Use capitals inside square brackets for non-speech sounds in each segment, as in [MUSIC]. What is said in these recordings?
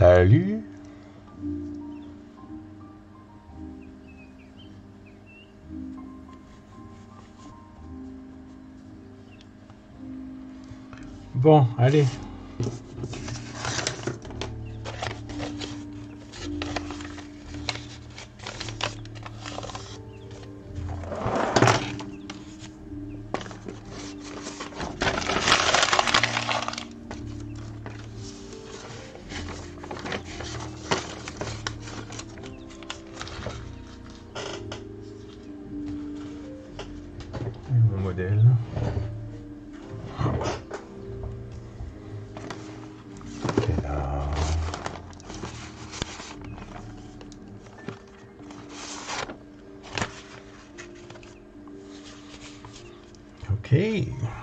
Salut. Bon, allez. Ok.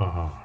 はは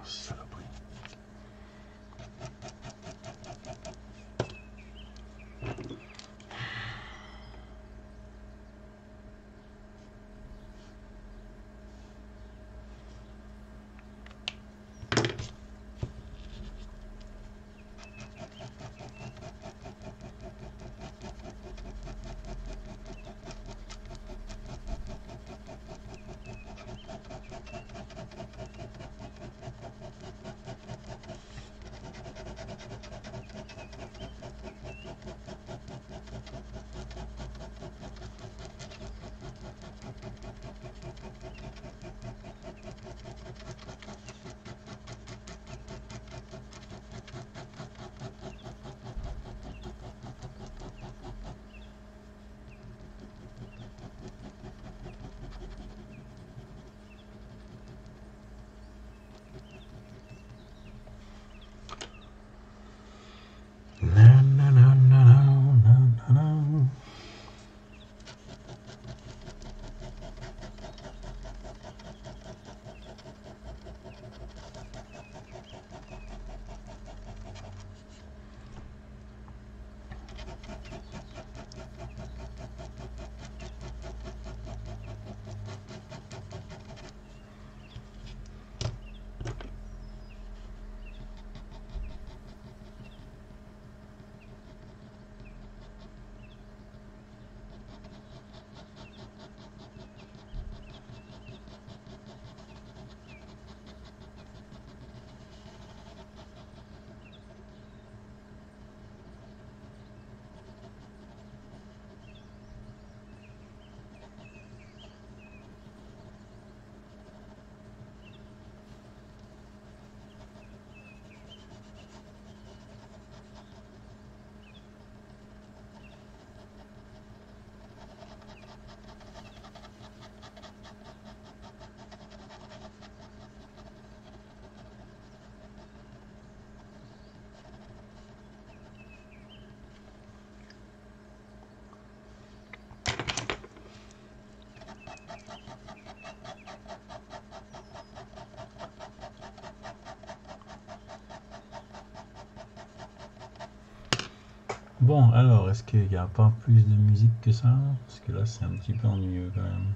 Bon, alors, est-ce qu'il n'y a pas plus de musique que ça? Parce que là, c'est un petit peu ennuyeux quand même.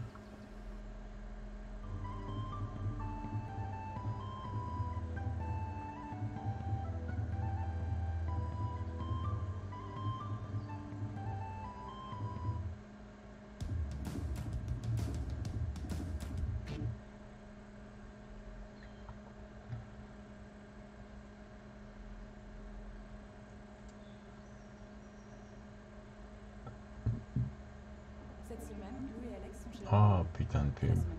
Lou et Alex sont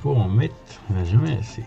Pour en mettre, mais jamais assez.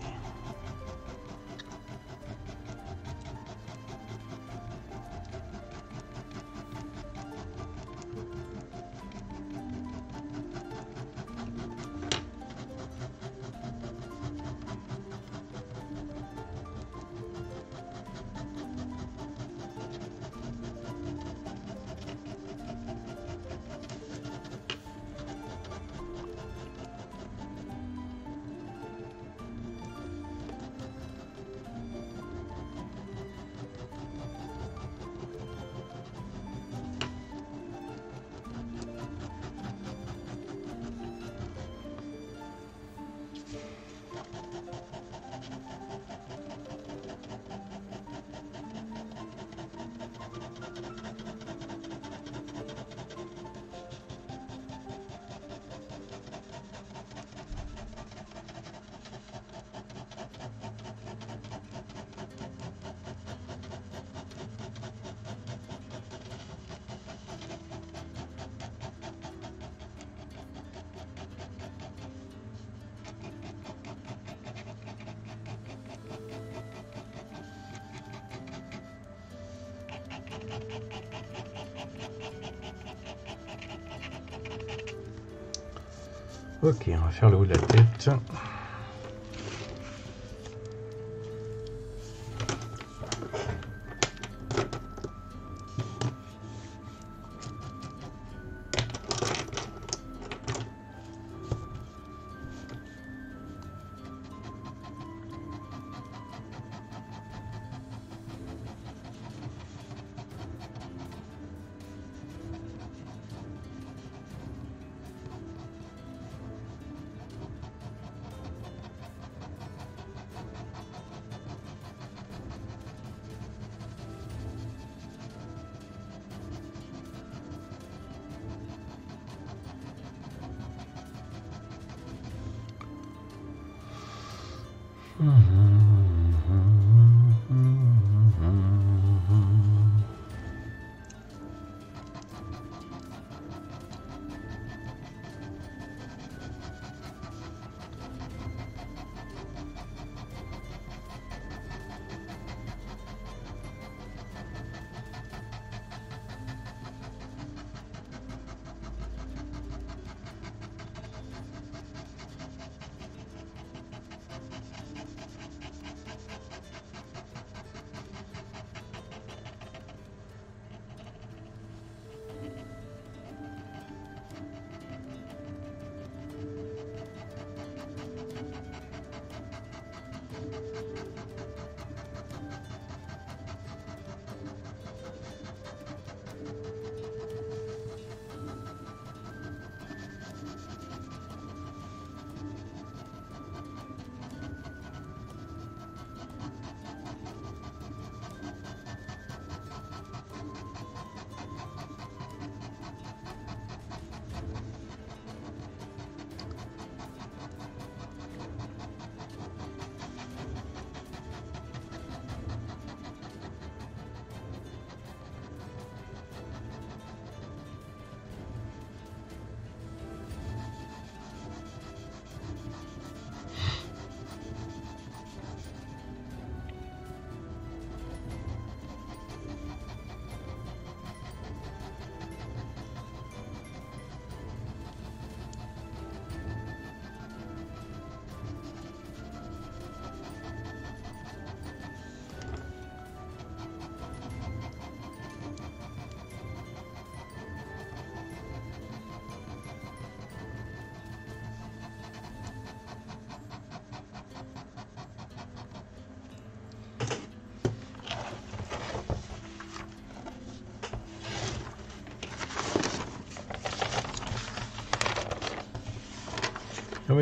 Ok, on va faire le haut de la tête.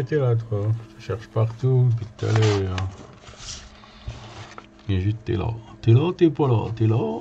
T'es là toi, tu cherches partout depuis tout à l'heure. Et juste t'es là. T'es là, t'es pas là, t'es là.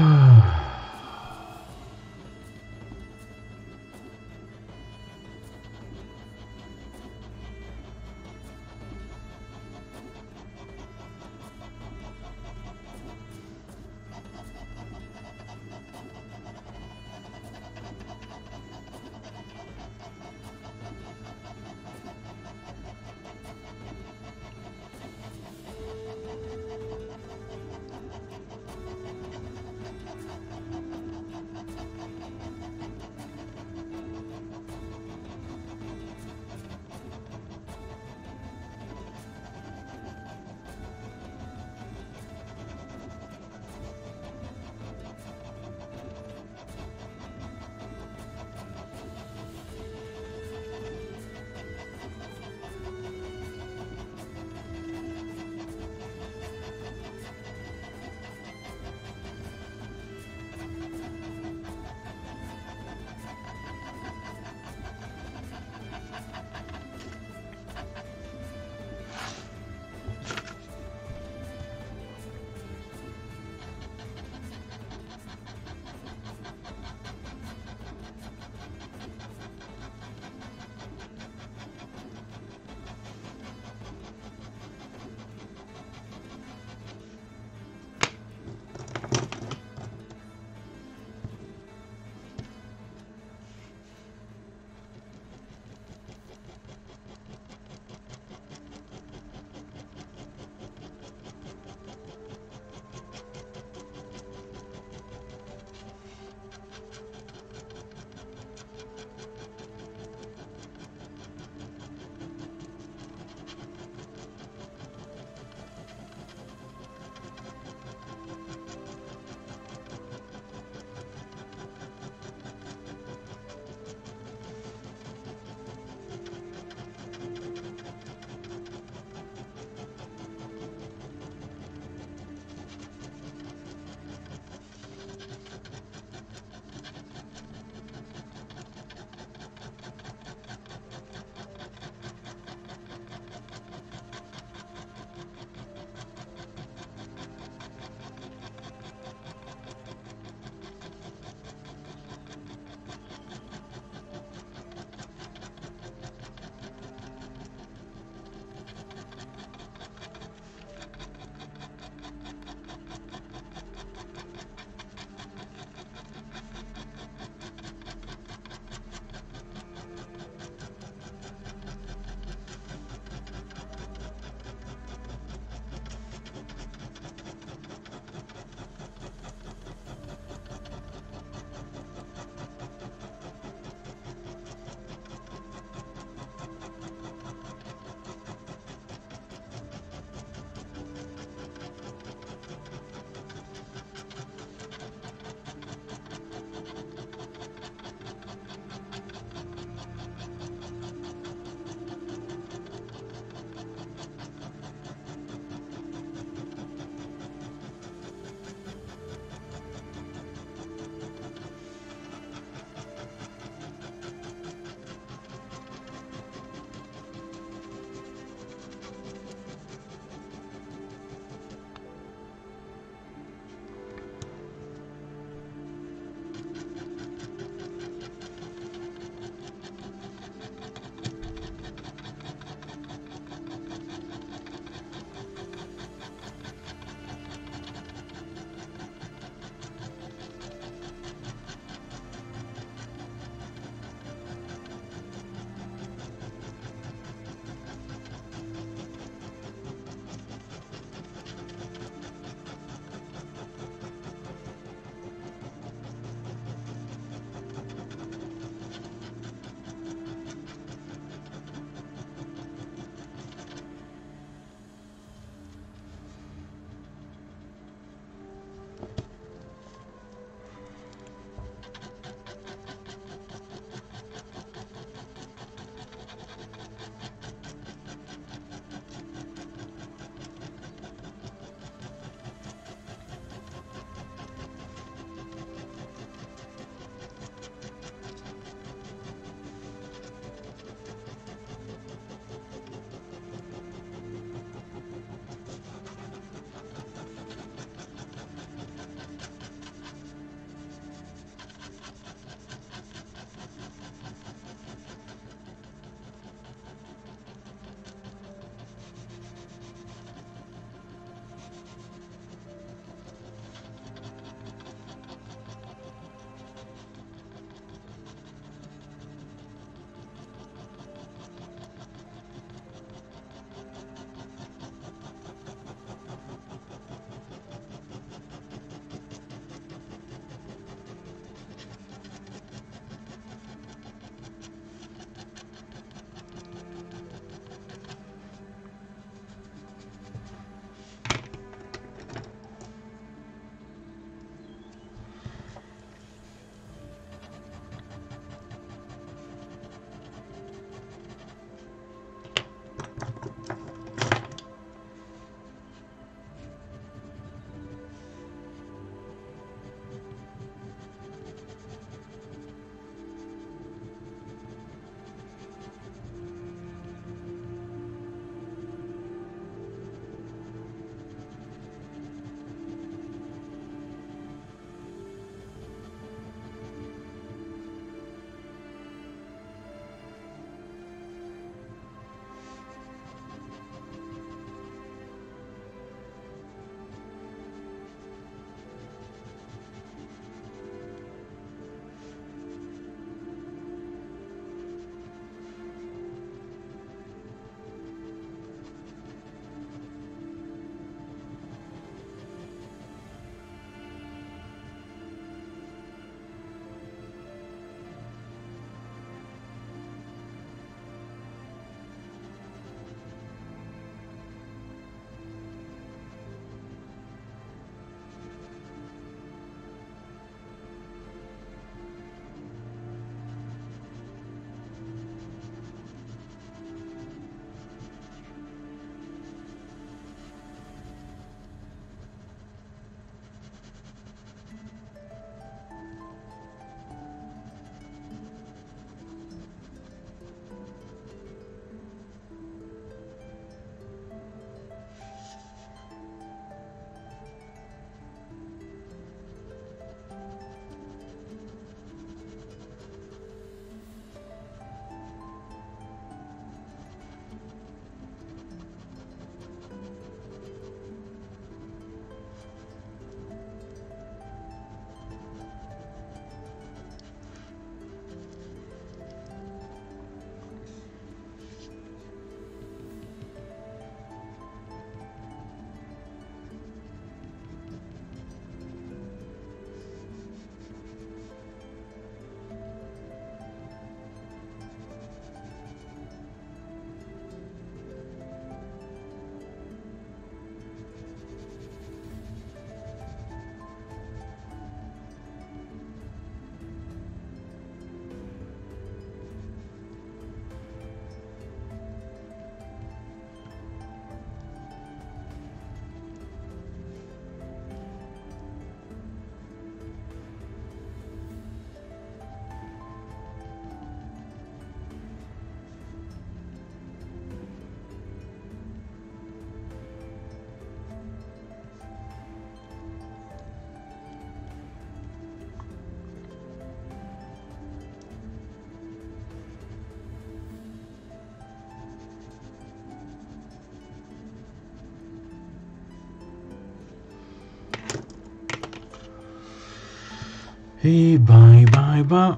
Et ben, et ben, et ben.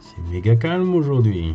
C'est méga calme aujourd'hui.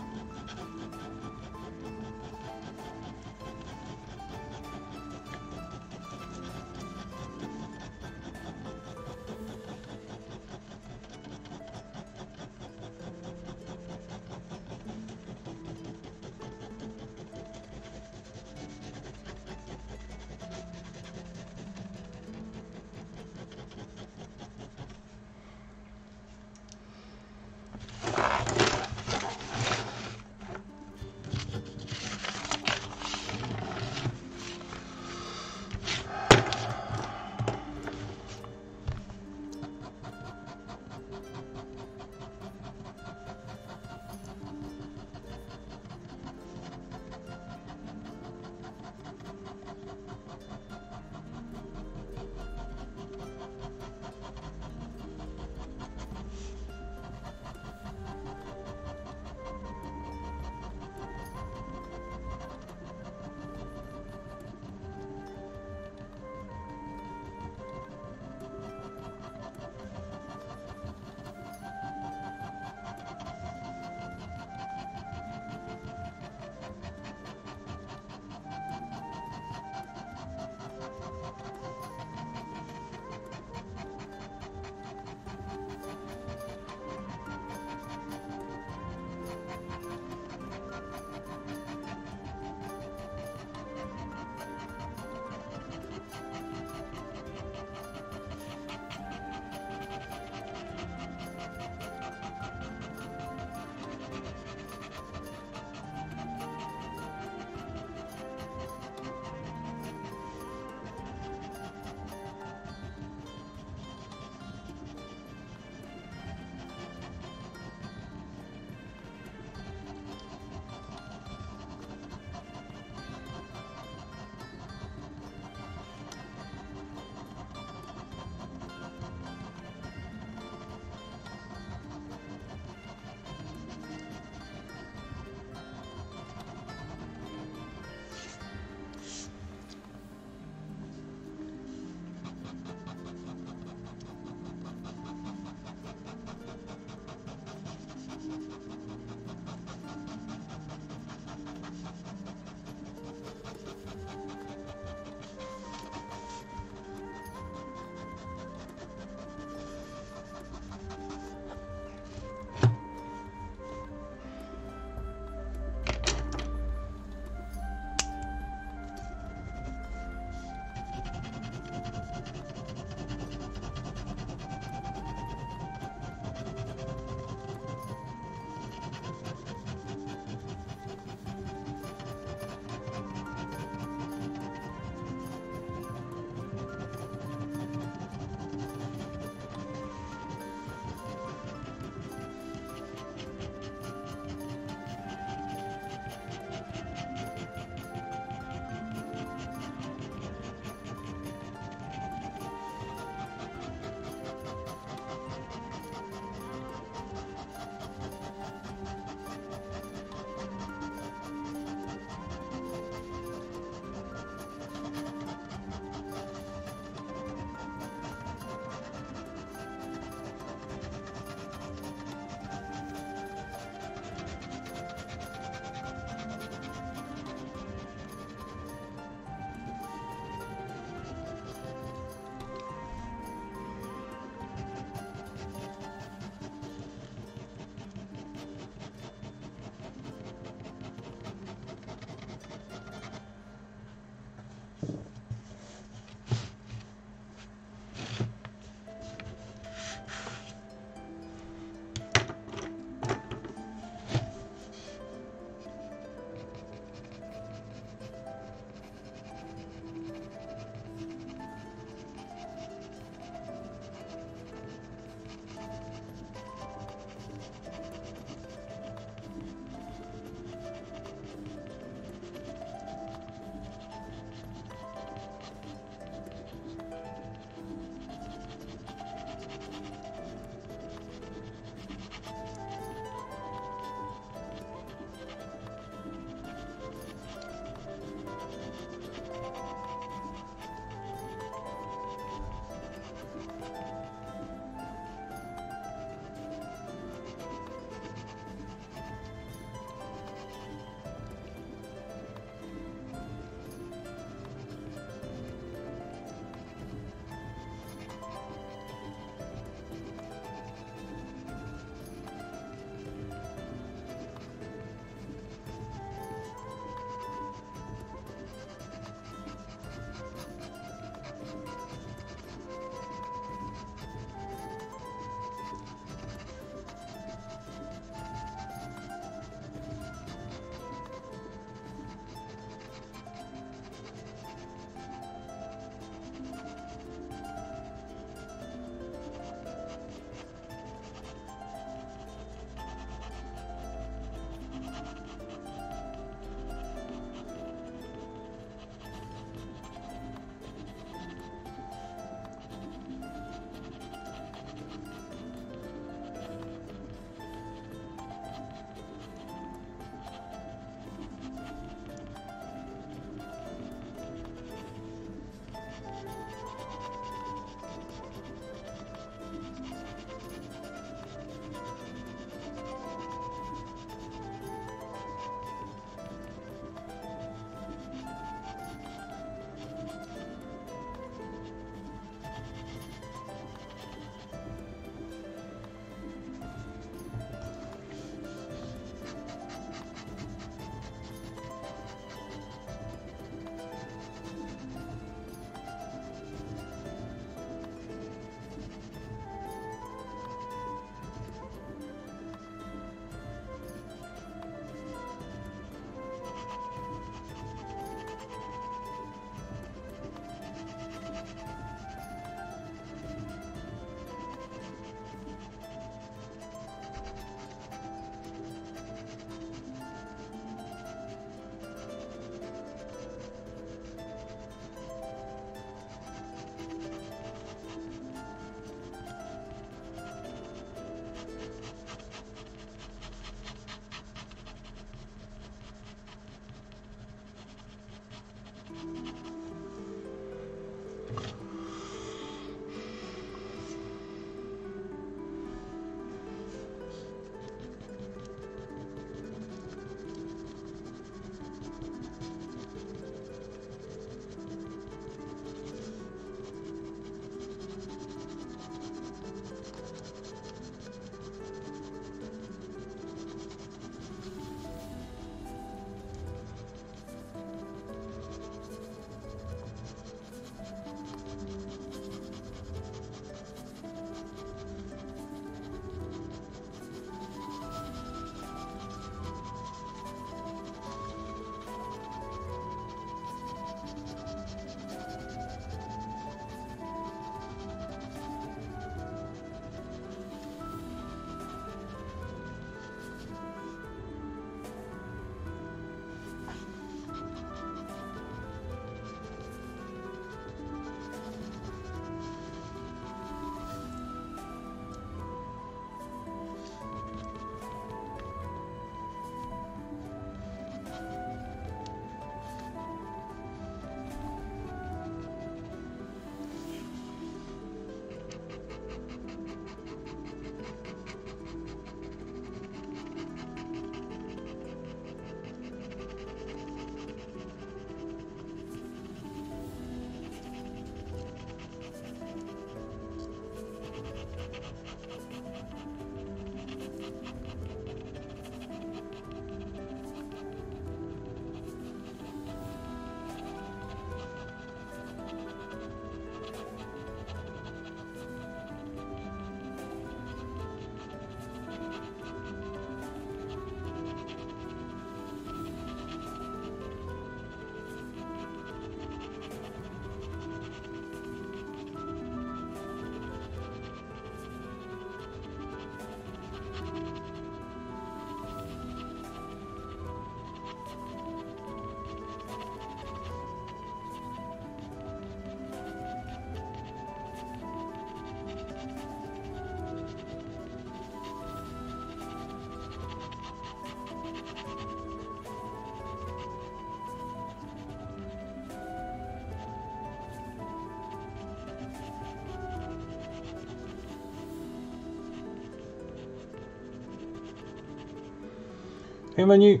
Et Manu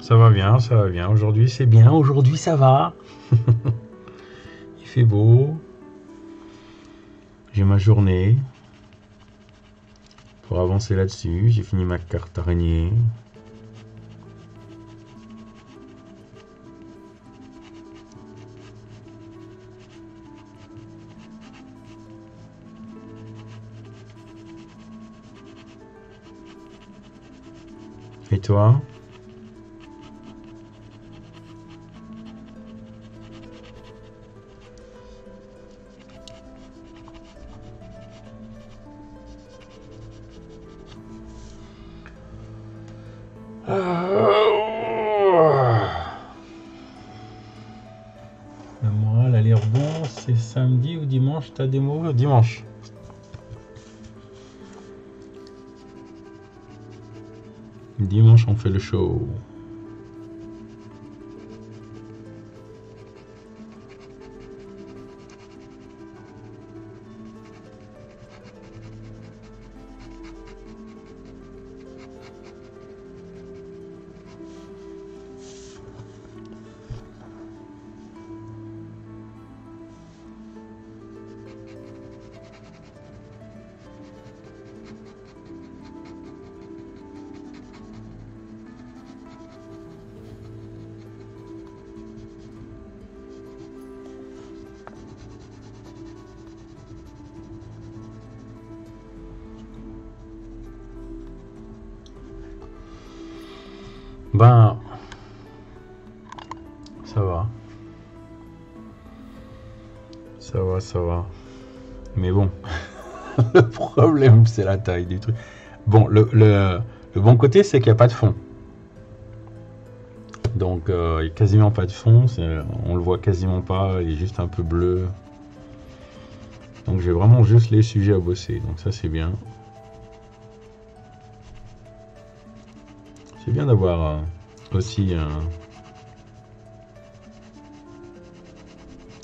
Ça va bien, ça va bien. Aujourd'hui c'est bien, aujourd'hui ça va. [LAUGHS] Il fait beau. J'ai ma journée. Pour avancer là-dessus, j'ai fini ma carte araignée. Toi On fait le show. Ben, ça va. Ça va, ça va. Mais bon, [LAUGHS] le problème, c'est la taille du truc. Bon, le, le- bon côté, c'est qu'il n'y a pas de fond. Donc, euh, il n'y a quasiment pas de fond. On le voit quasiment pas. Il est juste un peu bleu. Donc, j'ai vraiment juste les sujets à bosser. Donc, ça, c'est bien. D'avoir euh, aussi un,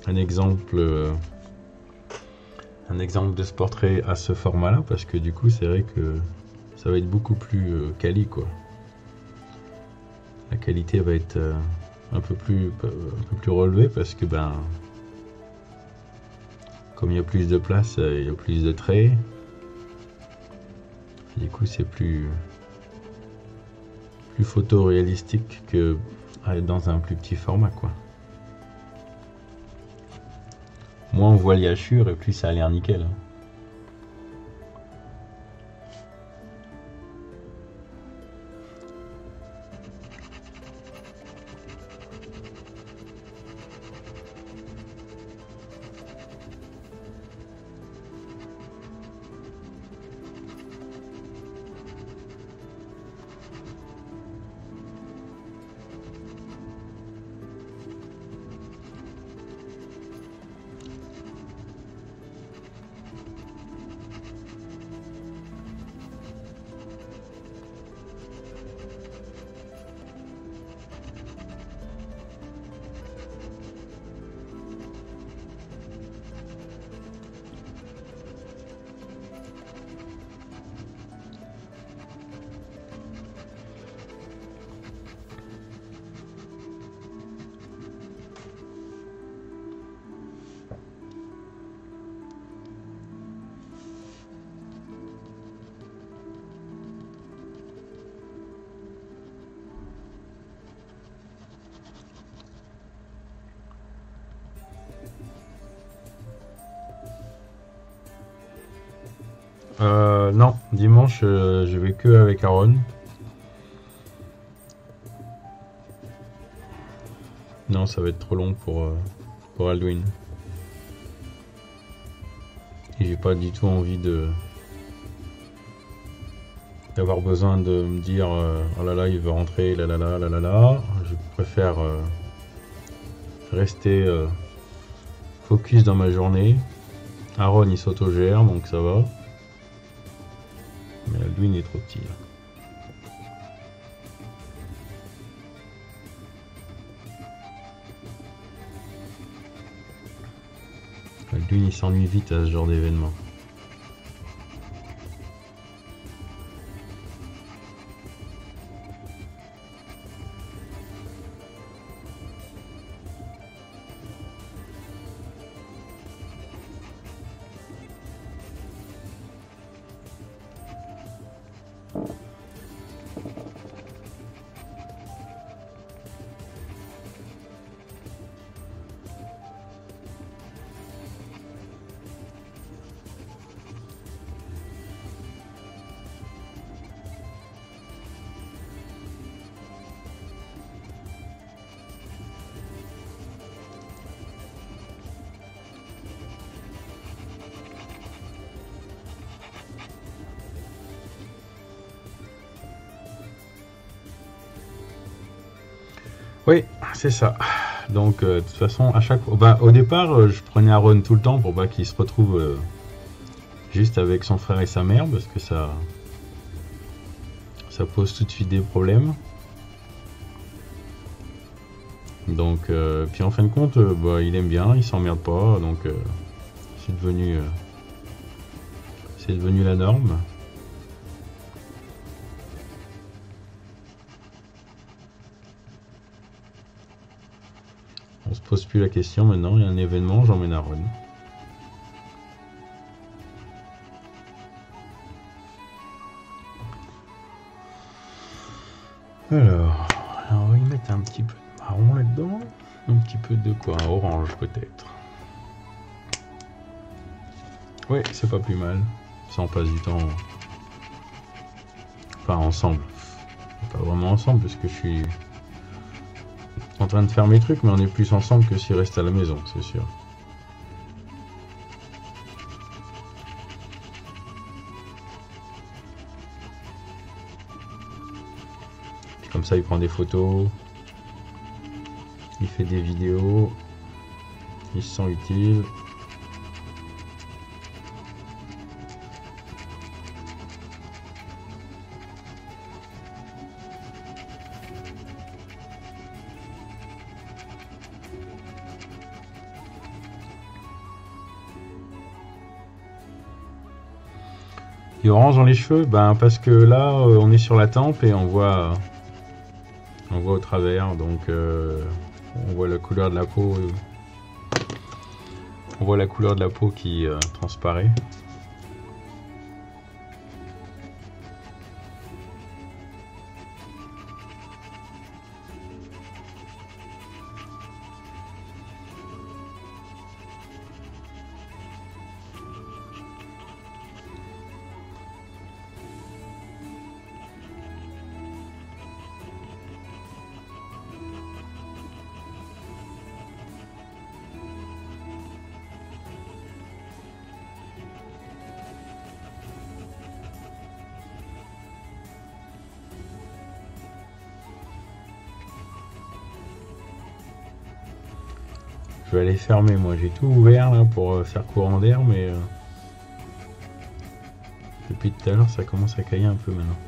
un exemple euh, un exemple de ce portrait à ce format là parce que du coup c'est vrai que ça va être beaucoup plus euh, quali quoi. La qualité va être euh, un peu plus un peu plus relevée parce que ben comme il y a plus de place euh, il y a plus de traits du coup c'est plus plus photoréalistique que euh, dans un plus petit format quoi. Moins on voit les et plus ça a l'air nickel. Euh, je vais que avec Aaron. Non, ça va être trop long pour, euh, pour Halloween. Et j'ai pas du tout envie de d'avoir besoin de me dire euh, oh là là il veut rentrer là là là là là là. Je préfère euh, rester focus dans ma journée. Aaron il s'autogère donc ça va. S'ennuie vite à ce genre d'événement. C'est ça. Donc, euh, de toute façon, à chaque fois, bah, au départ, euh, je prenais Aaron tout le temps pour pas qu'il se retrouve euh, juste avec son frère et sa mère, parce que ça, ça pose tout de suite des problèmes. Donc, puis en fin de compte, bah, il aime bien, il s'emmerde pas, donc c'est devenu, c'est devenu la norme. La question maintenant, il y a un événement, j'emmène Aaron. Alors, alors, on va y mettre un petit peu de marron là-dedans. Un petit peu de quoi? Orange peut-être. Oui, c'est pas plus mal. Ça en passe du temps. Enfin, ensemble. Pas vraiment ensemble parce que je suis en train de faire mes trucs, mais on est plus ensemble que s'il reste à la maison, c'est sûr. Comme ça, il prend des photos, il fait des vidéos, il se sent utile. Orange dans les cheveux, ben parce que là euh, on est sur la tempe et on voit on voit au travers, donc euh, on voit la couleur de la peau. euh, on voit la couleur de la peau qui transparaît. Fermer moi, j'ai tout ouvert là pour euh, faire courant d'air mais euh, depuis tout à l'heure ça commence à cailler un peu maintenant.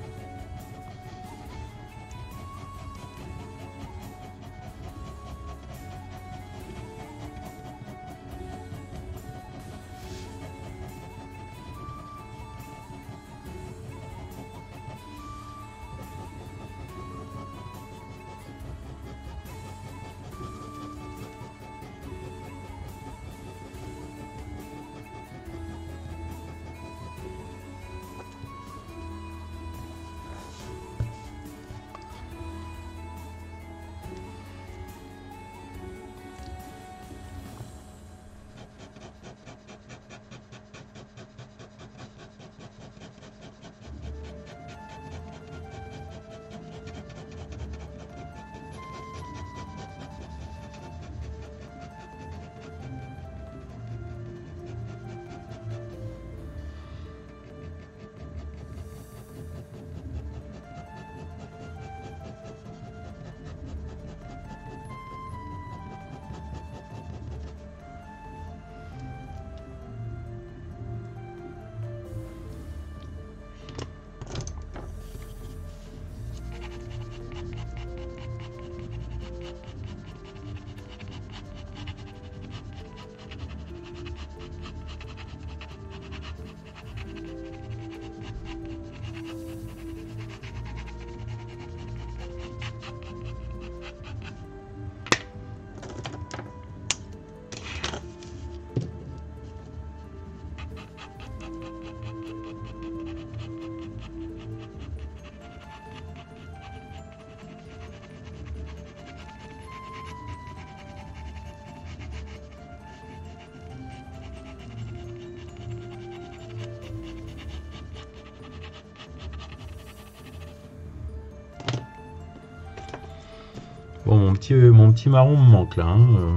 Petit mon petit marron me manque là. hein, euh.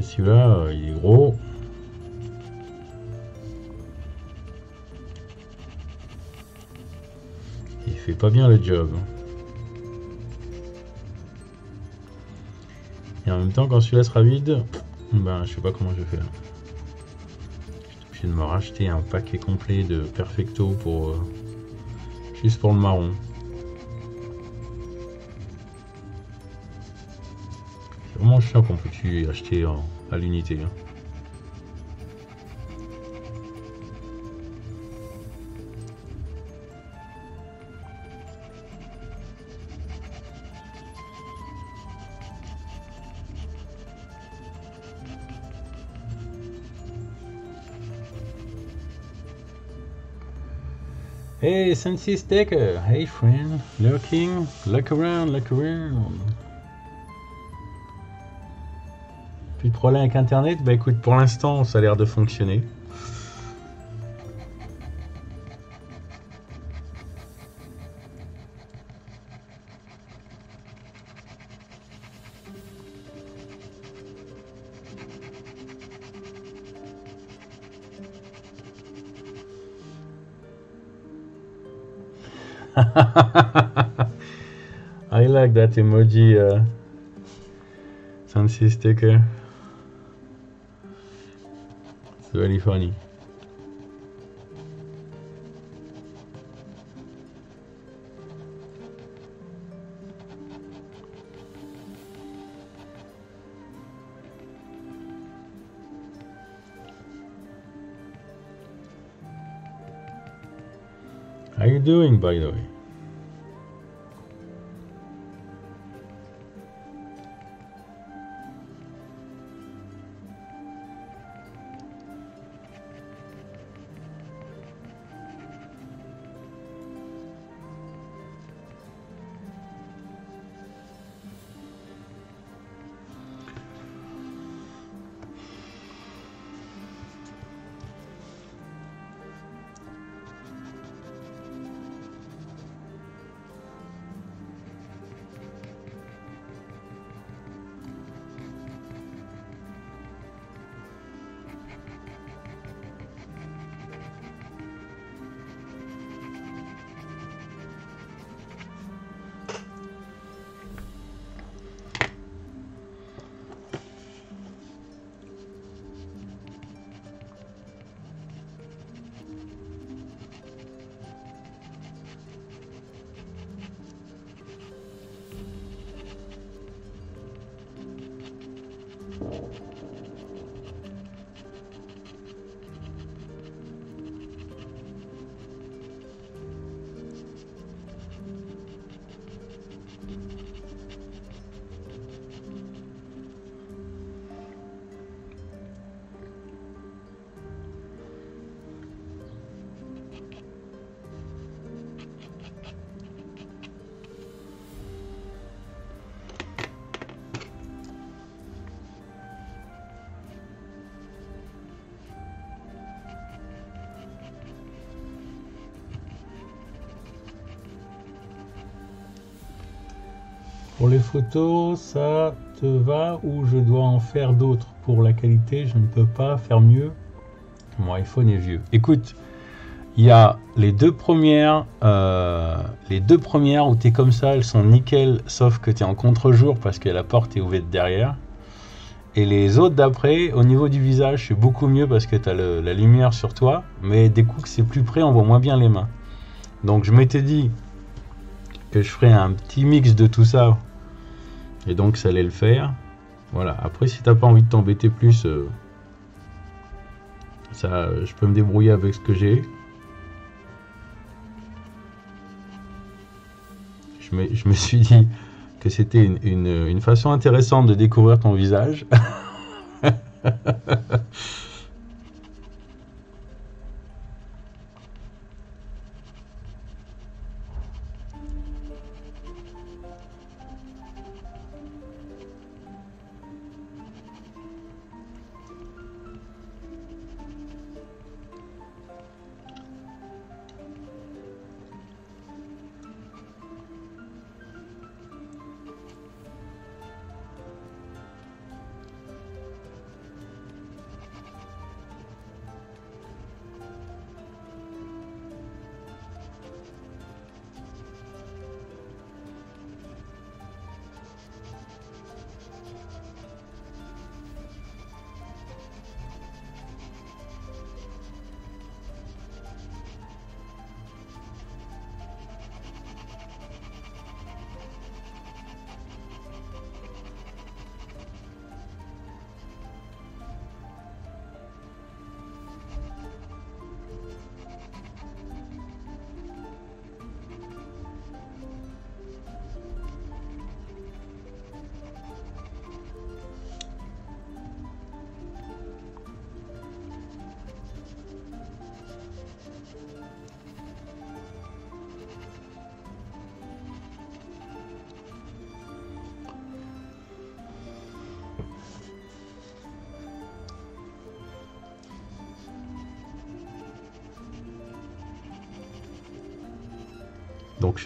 Celui-là, euh, il est gros. Il fait pas bien le job. hein. Et en même temps, quand celui-là sera vide, ben, je sais pas comment je vais faire. Je suis obligé de me racheter un paquet complet de Perfecto pour. euh, juste pour le marron. Qu'on peut tu acheter à l'unité. hein. Hey, Sensi Staker! Hey, friend! Lurking! Look around, look around! Problème avec Internet? Bah écoute, pour l'instant, ça a l'air de fonctionner. [LAUGHS] I like that emoji, uh, Staker. Very funny. How you doing, by the way? Pour les photos, ça te va ou je dois en faire d'autres Pour la qualité, je ne peux pas faire mieux. Mon iPhone est vieux. Écoute, il y a les deux premières, euh, les deux premières où tu es comme ça, elles sont nickel, sauf que tu es en contre-jour parce que la porte est ouverte derrière. Et les autres d'après, au niveau du visage, c'est beaucoup mieux parce que tu as la lumière sur toi, mais dès coup que c'est plus près, on voit moins bien les mains. Donc je m'étais dit que je ferais un petit mix de tout ça, et donc ça allait le faire. Voilà, après si t'as pas envie de t'embêter plus, euh, ça, je peux me débrouiller avec ce que j'ai. Je me, je me suis dit que c'était une, une- une façon intéressante de découvrir ton visage. [LAUGHS]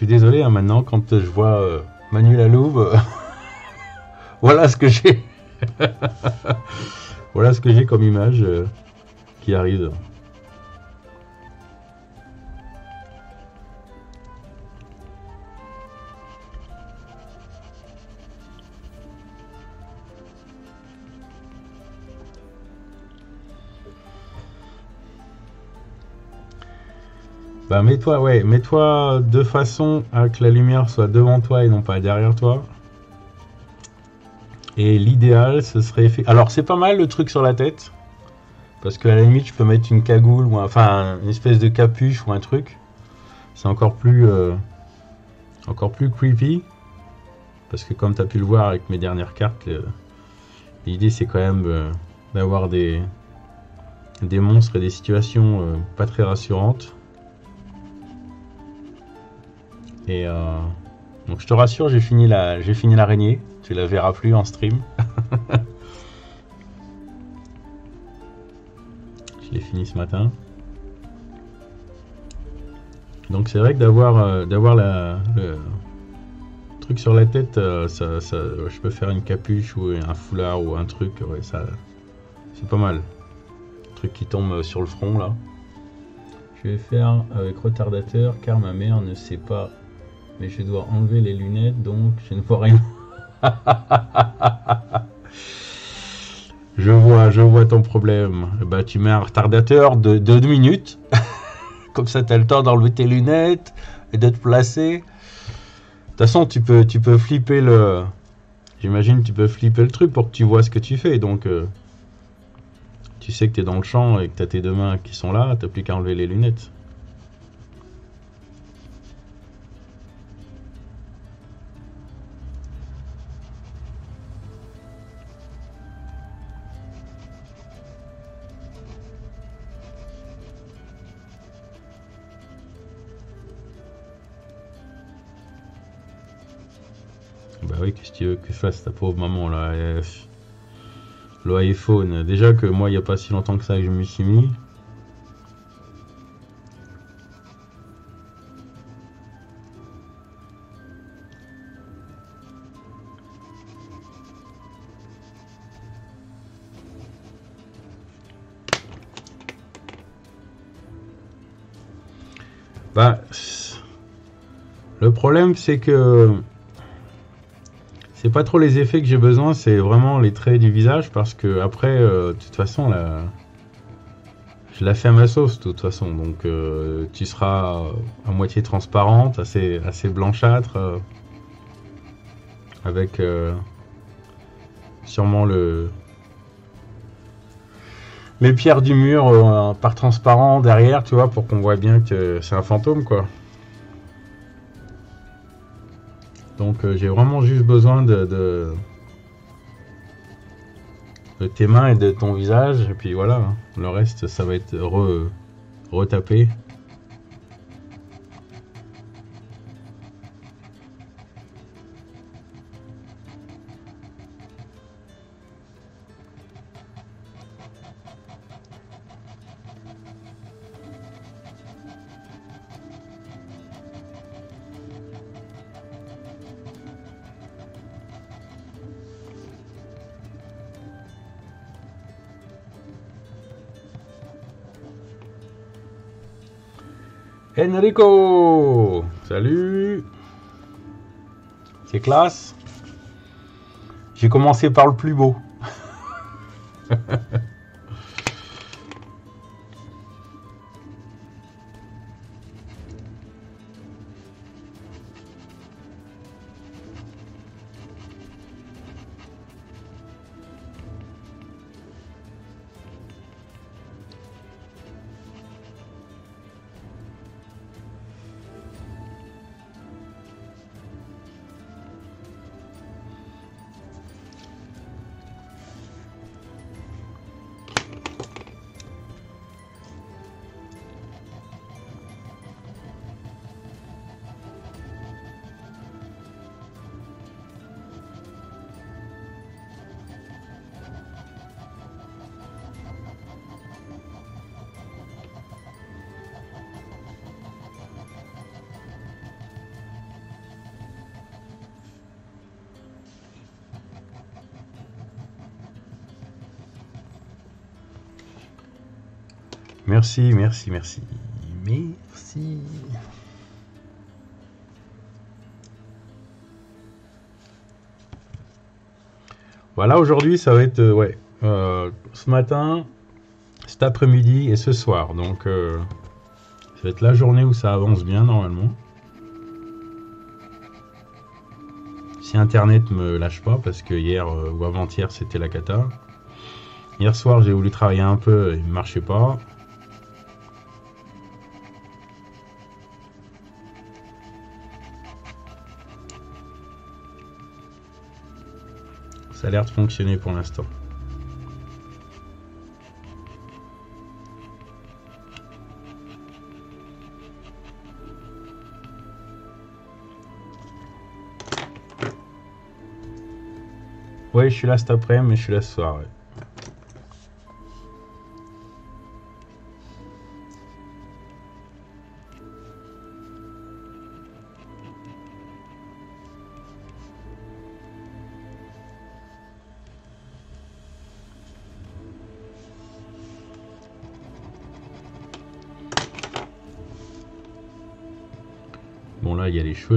suis désolé hein, maintenant quand je vois euh, Manu Laloube, euh, [LAUGHS] voilà ce que j'ai. [LAUGHS] voilà ce que j'ai comme image euh, qui arrive. Bah mets-toi, ouais, mets-toi de façon à que la lumière soit devant toi et non pas derrière toi. Et l'idéal, ce serait. Alors c'est pas mal le truc sur la tête, parce qu'à la limite, je peux mettre une cagoule ou enfin une espèce de capuche ou un truc. C'est encore plus, euh, encore plus creepy, parce que comme tu as pu le voir avec mes dernières cartes, le- l'idée c'est quand même euh, d'avoir des monstres et des situations euh, pas très rassurantes. Euh, donc je te rassure, j'ai fini la, j'ai fini l'araignée. Tu la verras plus en stream. [LAUGHS] je l'ai fini ce matin. Donc c'est vrai que d'avoir, euh, le truc sur la tête, euh, je peux faire une capuche ou un foulard ou un truc. Ça, c'est pas mal. truc qui tombe sur le front là. Je vais faire avec retardateur car ma mère ne sait pas mais je dois enlever les lunettes donc je ne vois rien. je vois, je vois ton problème. Ben, tu mets un retardateur de 2 minutes. [LAUGHS] Comme ça, tu as le temps d'enlever tes lunettes et de te placer. De toute façon, tu peux, tu peux flipper le. J'imagine tu peux flipper le truc pour que tu vois ce que tu fais. Donc, euh, tu sais que tu es dans le champ et que tu as tes deux mains qui sont là. Tu plus qu'à enlever les lunettes. Qu'est-ce que tu veux que fasse ta pauvre maman là Le iPhone, déjà que moi il n'y a pas si longtemps que ça que je me suis mis. Bah, le problème c'est que c'est pas trop les effets que j'ai besoin, c'est vraiment les traits du visage parce que après, euh, de toute façon, la... je la fais à ma sauce de toute façon, donc euh, tu seras à moitié transparente, assez, blanchâtre, euh, avec sûrement le les pierres du mur par transparent derrière, tu vois, pour qu'on voit bien que c'est un fantôme, quoi. Donc euh, j'ai vraiment juste besoin de, tes mains et de ton visage. Et puis voilà, hein. le reste ça va être re, retapé. Enrico Salut C'est classe J'ai commencé par le plus beau. Merci, merci, merci. Merci. Voilà, aujourd'hui, ça va être, euh, ouais, euh, ce matin, cet après-midi et ce soir. Donc, euh, ça va être la journée où ça avance bien, normalement. Si Internet me lâche pas, parce que hier ou avant-hier, c'était la cata. Hier soir, j'ai voulu travailler un peu, il ne marchait pas. L'air fonctionner pour l'instant. Ouais, je suis là cet après-midi, mais je suis là ce soir.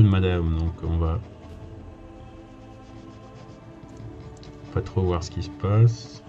De madame, donc on va pas trop voir ce qui se passe.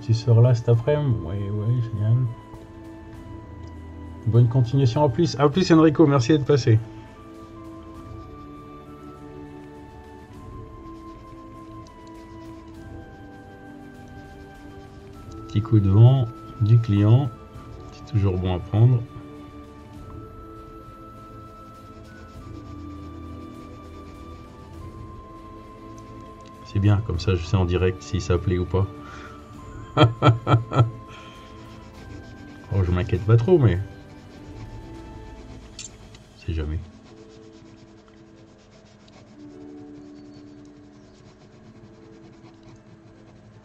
Tu sors là cet après-midi Oui, oui, génial. Bonne continuation. À plus. À plus, Enrico. Merci d'être passé. Petit coup de vent du client. C'est toujours bon à prendre. C'est bien, comme ça je sais en direct si ça plaît ou pas. [LAUGHS] oh, je m'inquiète pas trop, mais. C'est jamais.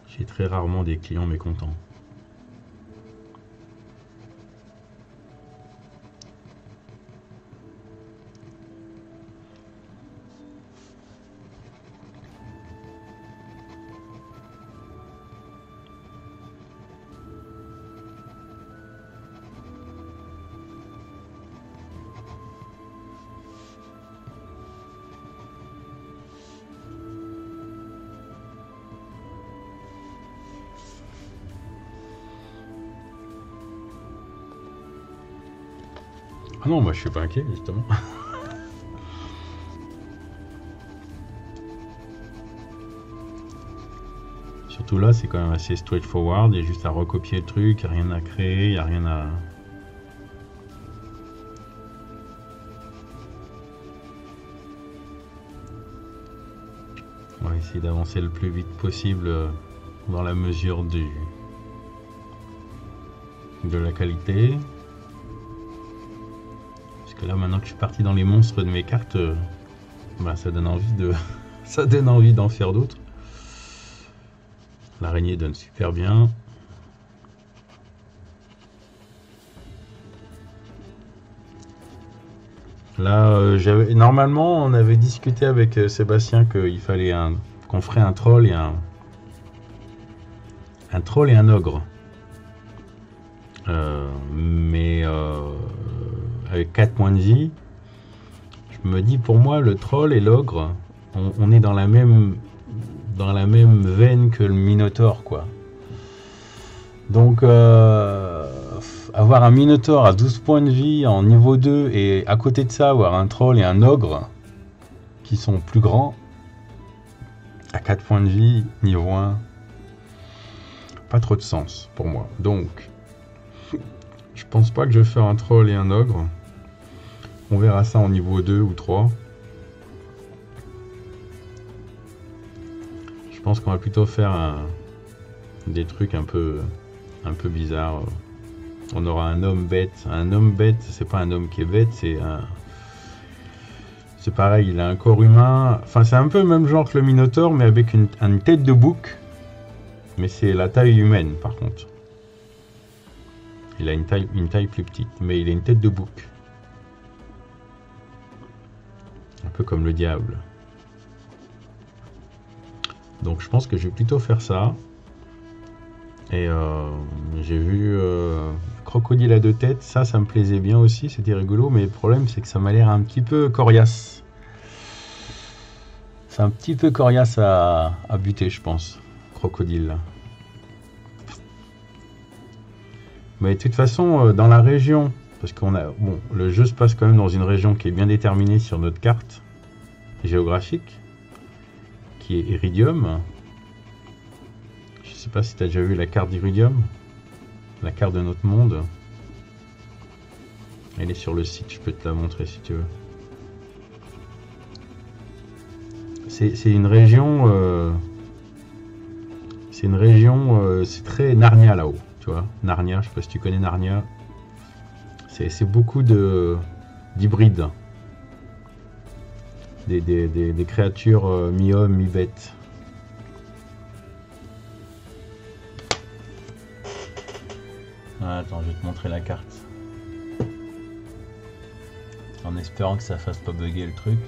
J'ai très rarement des clients mécontents. Je suis pas inquiet, justement. [LAUGHS] Surtout là, c'est quand même assez straightforward. Il y a juste à recopier le truc, il n'y a rien à créer, il n'y a rien à. On va essayer d'avancer le plus vite possible euh, dans la mesure du de la qualité. Là, maintenant que je suis parti dans les monstres de mes cartes, euh, bah, ça donne envie [LAUGHS] d'en faire d'autres. L'araignée donne super bien. Là, euh, normalement, on avait discuté avec euh, Sébastien qu'il fallait qu'on ferait un troll et un troll et un ogre. Avec 4 points de vie, je me dis pour moi le troll et l'ogre, on, on est dans la même dans la même veine que le minotaure quoi. Donc euh, avoir un minotaure à 12 points de vie en niveau 2 et à côté de ça avoir un troll et un ogre qui sont plus grands à 4 points de vie niveau 1 pas trop de sens pour moi. Donc je pense pas que je vais faire un troll et un ogre. On verra ça en niveau 2 ou 3. Je pense qu'on va plutôt faire un- des trucs un peu, un peu bizarres. On aura un homme bête. Un homme bête, c'est pas un homme qui est bête, c'est un. C'est pareil, il a un corps humain. Enfin, c'est un peu le même genre que le Minotaure, mais avec une, une tête de bouc. Mais c'est la taille humaine, par contre. Il a une taille, une taille plus petite, mais il a une tête de bouc. Un peu comme le diable. Donc je pense que je vais plutôt faire ça. Et euh, j'ai vu euh, Crocodile à deux têtes, ça, ça me plaisait bien aussi, c'était rigolo, mais le problème c'est que ça m'a l'air un petit peu coriace. C'est un petit peu coriace à, à buter, je pense, Crocodile. Mais de toute façon, euh, dans la région, parce qu'on a, bon, le jeu se passe quand même dans une région qui est bien déterminée sur notre carte géographique, qui est Iridium. Je sais pas si tu as déjà vu la carte d'Iridium, la carte de notre monde. Elle est sur le site, je peux te la montrer si tu veux. C'est une région, euh, c'est une région, euh, c'est très Narnia là-haut tu vois. Narnia, je sais pas si tu connais Narnia. C'est beaucoup de d'hybrides. Des, des, des, des, créatures euh, mi-homme, mi-bête. Ah, attends, je vais te montrer la carte. En espérant que ça fasse pas bugger le truc.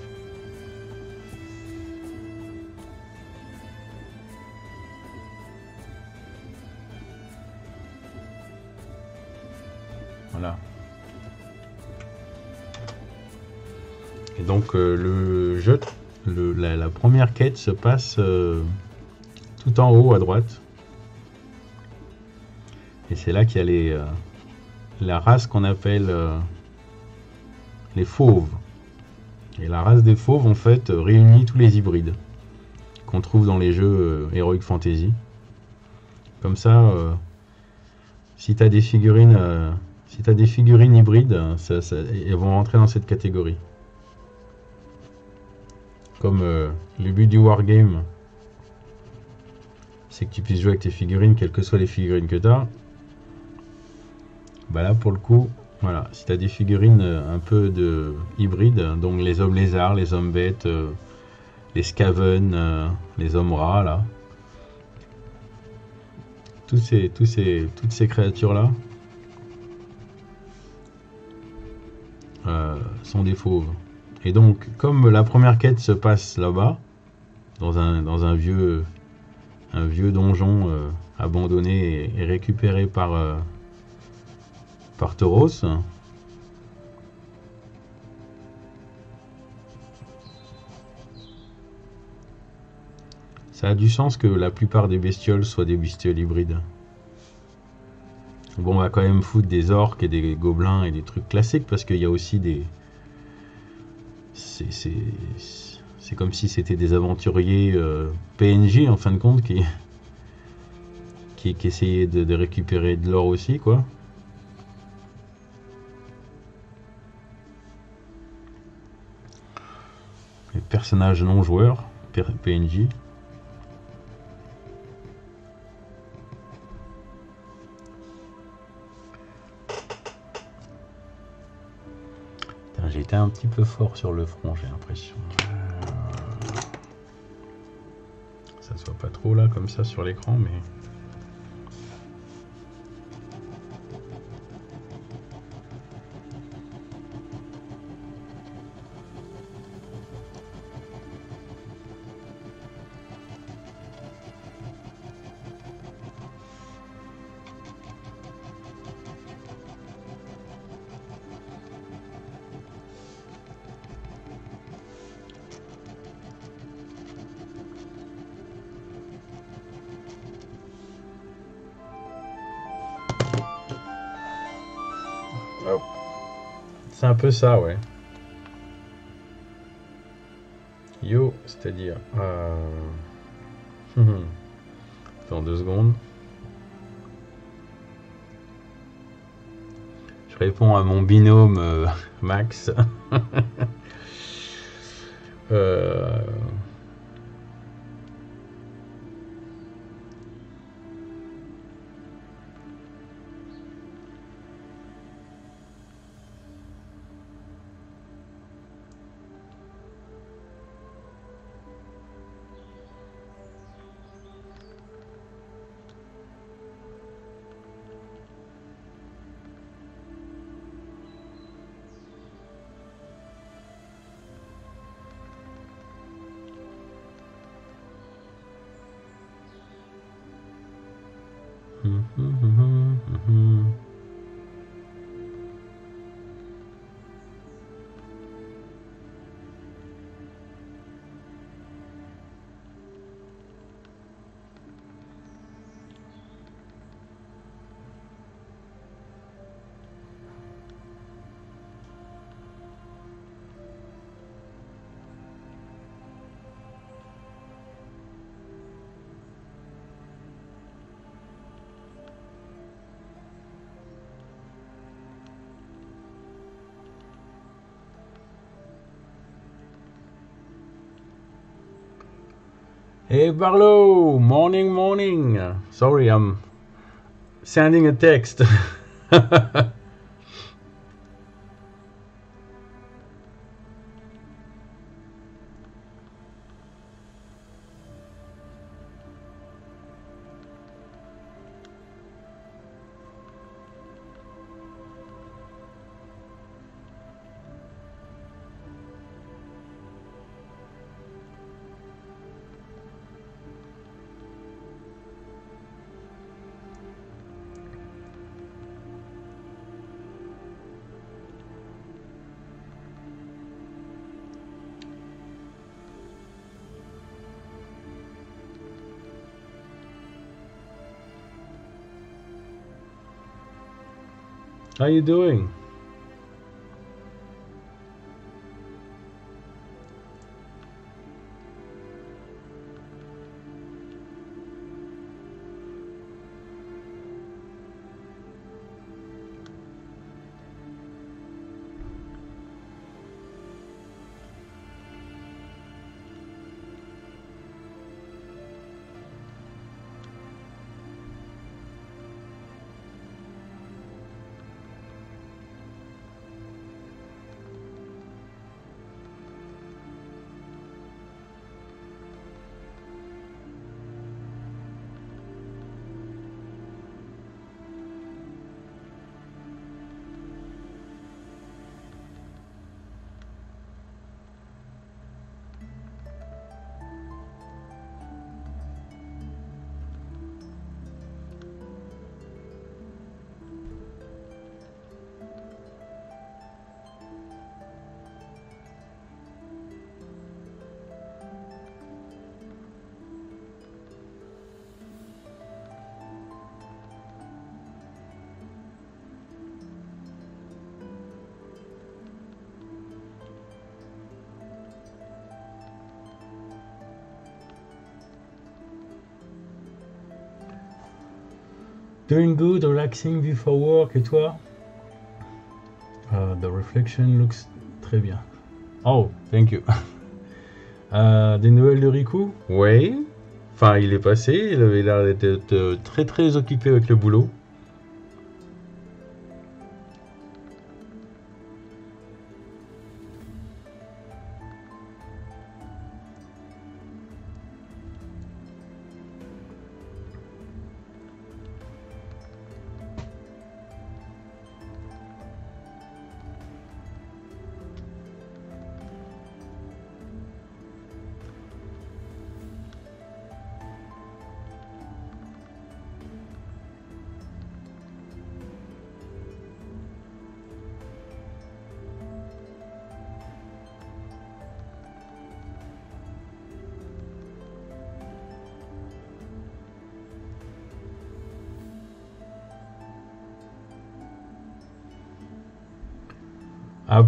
Et donc euh, le jeu, la, première quête se passe euh, tout en haut à droite. Et c'est là qu'il y a les, euh, la race qu'on appelle les fauves. Et la race des fauves, en fait, réunit tous les hybrides qu'on trouve dans les jeux Heroic Fantasy. Comme ça, si tu as des figurines, si des figurines hybrides, elles vont rentrer dans cette catégorie. Comme euh, le but du wargame, c'est que tu puisses jouer avec tes figurines, quelles que soient les figurines que tu as. Bah là, pour le coup, voilà, si tu as des figurines euh, un peu de hybrides, donc les hommes lézards, les hommes bêtes, euh, les scaven, les hommes rats, là. Ces, ces, toutes ces créatures-là sont des fauves. Et donc, comme la première quête se passe là-bas, dans un, vieux, donjon euh, abandonné et, et récupéré par, euh, par Tauros, ça a du sens que la plupart des bestioles soient des bestioles hybrides. Bon, on va quand même foutre des orques et des gobelins et des trucs classiques parce qu'il y a aussi des. C'est comme si c'était des aventuriers euh, PNJ en fin de compte qui, qui, essayaient de, de récupérer de l'or aussi, quoi. Les personnages non joueurs, PNJ. Un petit peu fort sur le front, j'ai l'impression. Euh, Ça se voit pas trop là, comme ça, sur l'écran, mais... ça, ouais. Yo, c'est-à-dire... Euh... [LAUGHS] deux secondes. Je réponds à mon binôme euh, [LAUGHS] Max. [LAUGHS] Hey Barlow, morning, morning. Sorry, I'm sending a text. [LAUGHS] How you doing? Doing good, relaxing before work, et toi? Uh, the reflection looks très bien. Oh, thank you. Euh, [LAUGHS] des nouvelles de Riku? Oui. Enfin, il est passé, il avait l'air d'être euh, très très occupé avec le boulot.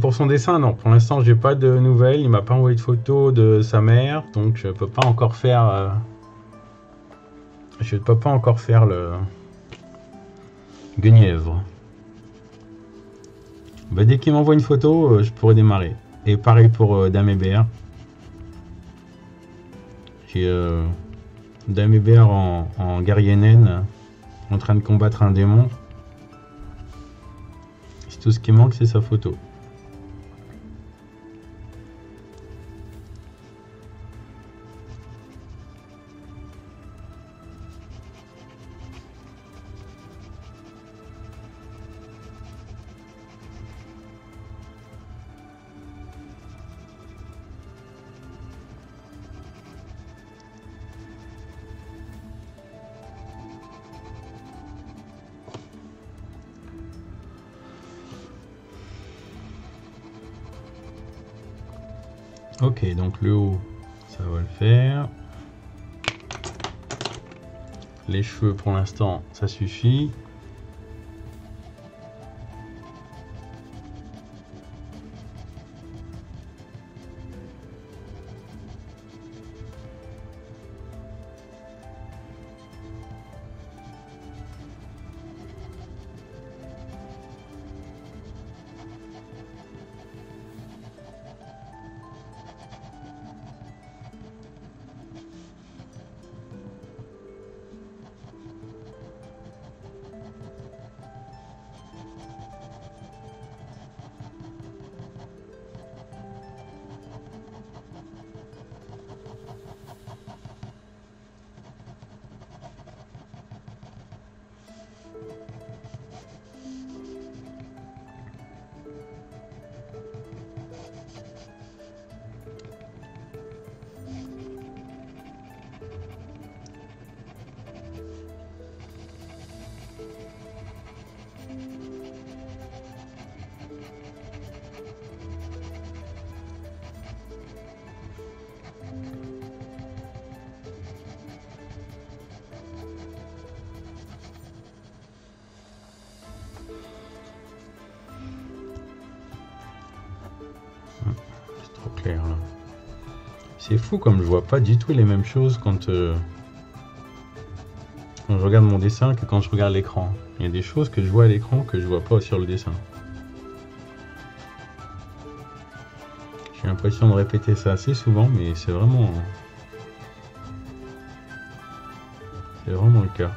Pour son dessin, non. Pour l'instant, j'ai pas de nouvelles. Il m'a pas envoyé de photo de sa mère, donc je peux pas encore faire. euh, Je peux pas encore faire le Guenièvre. Bah, dès qu'il m'envoie une photo, euh, je pourrai démarrer. Et pareil pour euh, Dame Hébert. J'ai euh, Dame Hébert en, en guerrier naine, en train de combattre un démon. Tout ce qui manque, c'est sa photo. Donc le haut, ça va le faire. Les cheveux, pour l'instant, ça suffit. C'est fou comme je vois pas du tout les mêmes choses quand, euh, quand je regarde mon dessin que quand je regarde l'écran. Il y a des choses que je vois à l'écran que je vois pas sur le dessin. J'ai l'impression de répéter ça assez souvent, mais c'est vraiment. C'est vraiment le cas.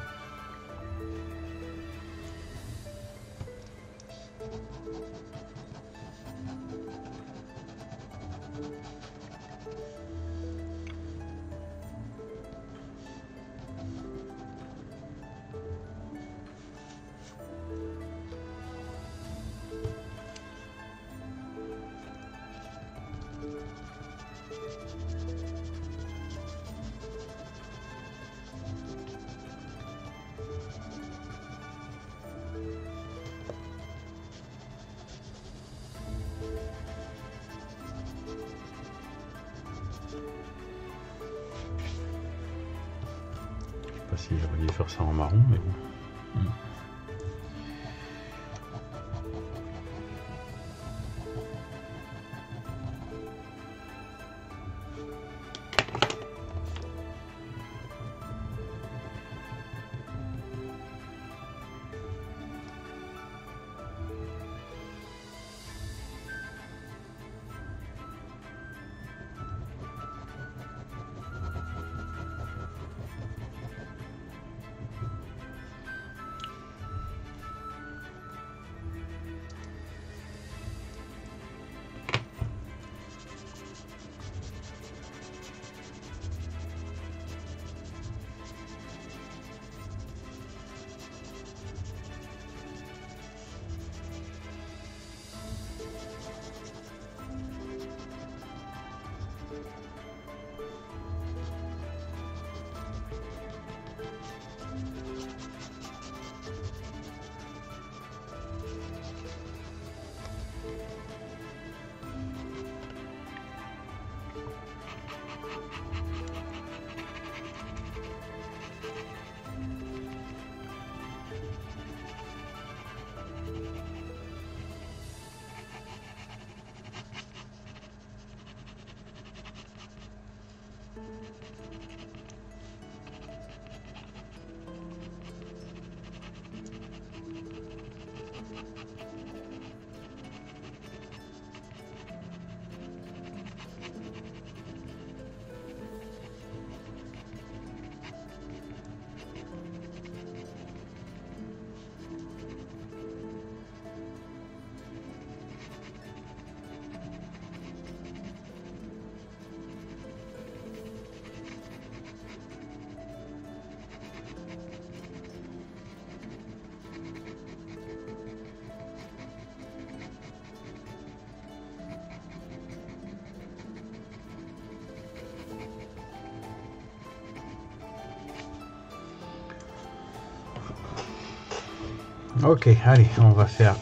Ok, allez, on va faire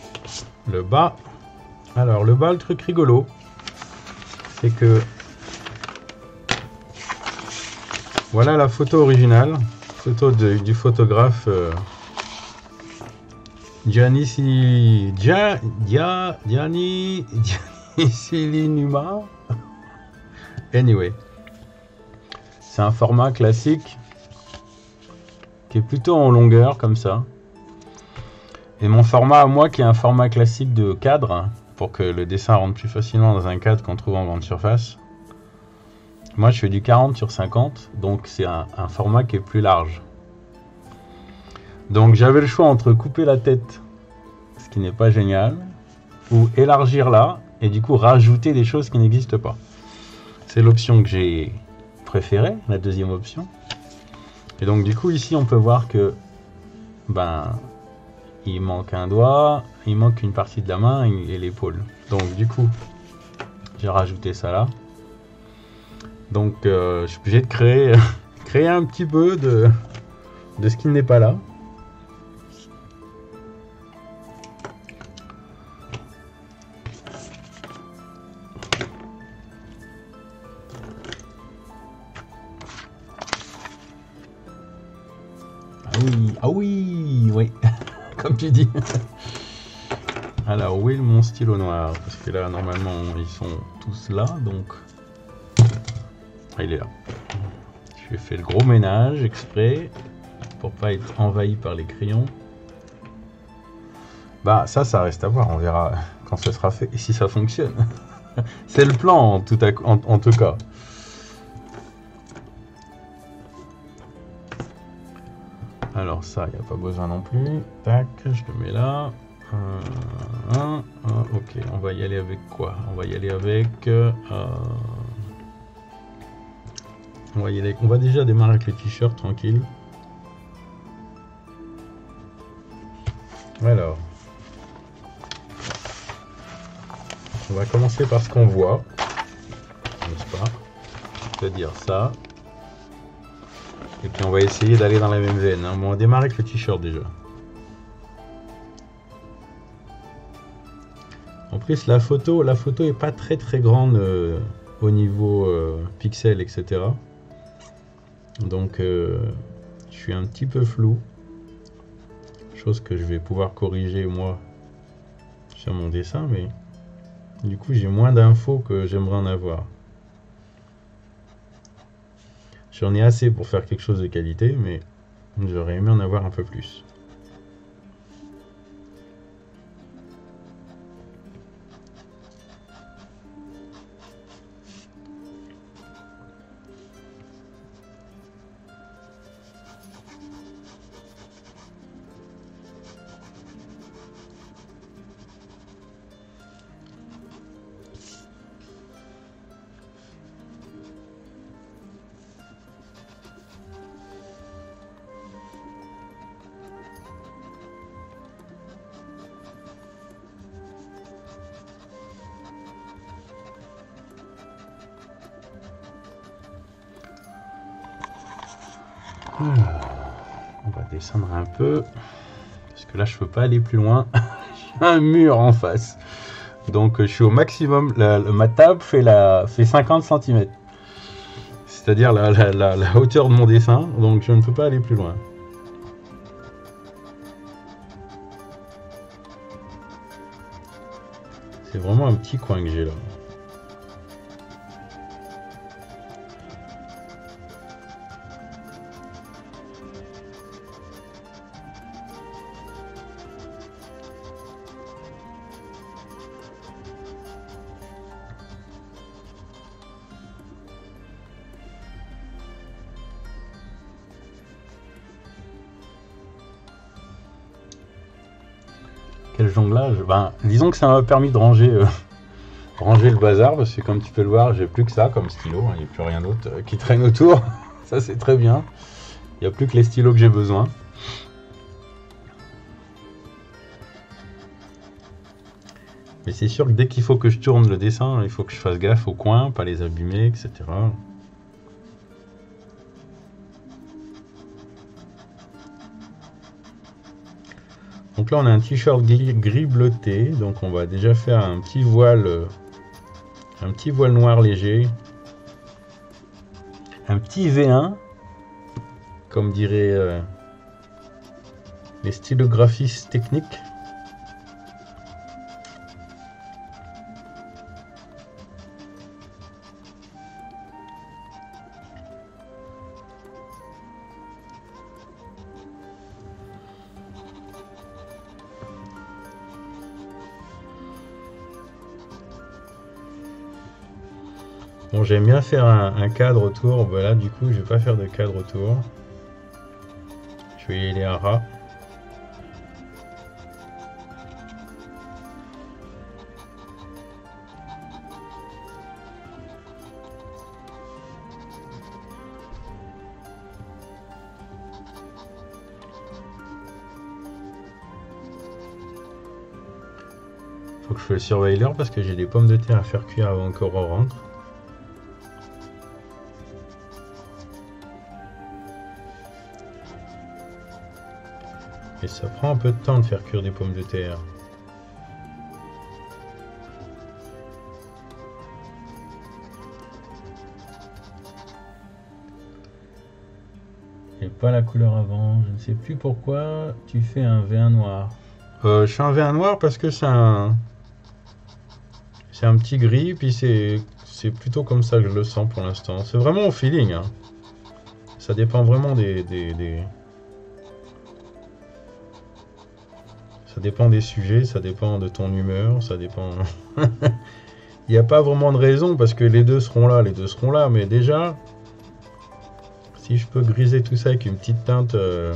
le bas. Alors, le bas, le truc rigolo, c'est que voilà la photo originale, photo du photographe euh, Gianni Gia- Gia- Gianni Silinuma. Anyway, c'est un format classique qui est plutôt en longueur comme ça. Et mon format moi, qui est un format classique de cadre, pour que le dessin rentre plus facilement dans un cadre qu'on trouve en grande surface. Moi, je fais du 40 sur 50, donc c'est un, un format qui est plus large. Donc j'avais le choix entre couper la tête, ce qui n'est pas génial, ou élargir là, et du coup rajouter des choses qui n'existent pas. C'est l'option que j'ai préférée, la deuxième option. Et donc du coup ici on peut voir que ben il manque un doigt, il manque une partie de la main et l'épaule. Donc du coup, j'ai rajouté ça là. Donc euh, je suis obligé de créer, [LAUGHS] créer un petit peu de, de ce qui n'est pas là. Comme tu dis. Alors, où est mon stylo noir? Parce que là, normalement, ils sont tous là, donc... Il est là. J'ai fait le gros ménage exprès pour pas être envahi par les crayons. Bah, ça, ça reste à voir. On verra quand ce sera fait et si ça fonctionne. [LAUGHS] C'est le plan, en tout cas. Alors ça, il n'y a pas besoin non plus. Tac, je le mets là. Euh, ok, on va y aller avec quoi? On va y aller avec... euh, on, va y aller, on va déjà démarrer avec le t-shirt tranquille. Alors. On va commencer par ce qu'on voit. N'est-ce pas? C'est-à-dire ça. Et puis on va essayer d'aller dans la même veine. hein. Bon, on va démarrer avec le t-shirt déjà. En plus, la photo, la photo est pas très très grande euh, au niveau euh, pixels, etc. Donc, euh, je suis un petit peu flou. Chose que je vais pouvoir corriger moi sur mon dessin, mais du coup, j'ai moins d'infos que j'aimerais en avoir. J'en ai assez pour faire quelque chose de qualité, mais j'aurais aimé en avoir un peu plus. Peu. Parce que là, je peux pas aller plus loin. [LAUGHS] J'ai un mur en face. Donc, euh, je suis au maximum. La- ma table fait, la, fait 50 cm. C'est-à-dire la- la hauteur de mon dessin. Donc, je ne peux pas aller plus loin. C'est vraiment un petit coin que j'ai là. Quel jonglage ben, Disons que ça m'a permis de ranger, euh, [LAUGHS] ranger le bazar, parce que comme tu peux le voir, j'ai plus que ça comme stylo, hein, il n'y a plus rien d'autre euh, qui traîne autour. [LAUGHS] ça c'est très bien. Il n'y a plus que les stylos que j'ai besoin. Mais c'est sûr que dès qu'il faut que je tourne le dessin, il faut que je fasse gaffe aux coins, pas les abîmer, etc. là on a un t-shirt gris, bleuté, donc on va déjà faire un petit voile, euh, un petit voile noir léger, un petit V1, comme diraient euh, les stylographistes techniques. J'aime bien faire un, cadre autour. Voilà, du coup, je vais pas faire de cadre autour. Je vais y aller à ras. Faut que je surveille l'heure parce que j'ai des pommes de terre à faire cuire avant que Aurore rentre. Ça prend un peu de temps de faire cuire des pommes de terre. Et pas la couleur avant. Je ne sais plus pourquoi tu fais un V1 noir. Euh, je fais un vin noir parce que c'est un. C'est un petit gris, puis c'est. C'est plutôt comme ça que je le sens pour l'instant. C'est vraiment au feeling. hein. Ça dépend vraiment des- dépend des sujets, ça dépend de ton humeur, ça dépend. [LAUGHS] Il n'y a pas vraiment de raison parce que les deux seront là, les deux seront là, mais déjà, si je peux griser tout ça avec une petite teinte. euh,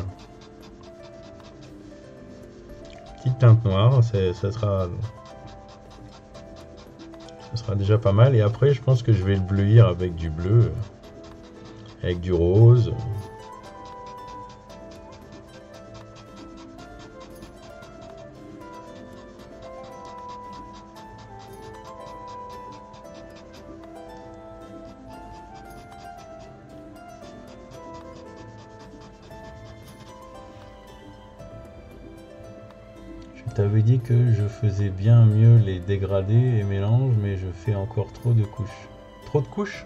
Petite teinte noire, ça sera. Ça sera déjà pas mal. Et après, je pense que je vais le bleuir avec du bleu, avec du rose. Dégradés et mélanges, mais je fais encore trop de couches. Trop de couches?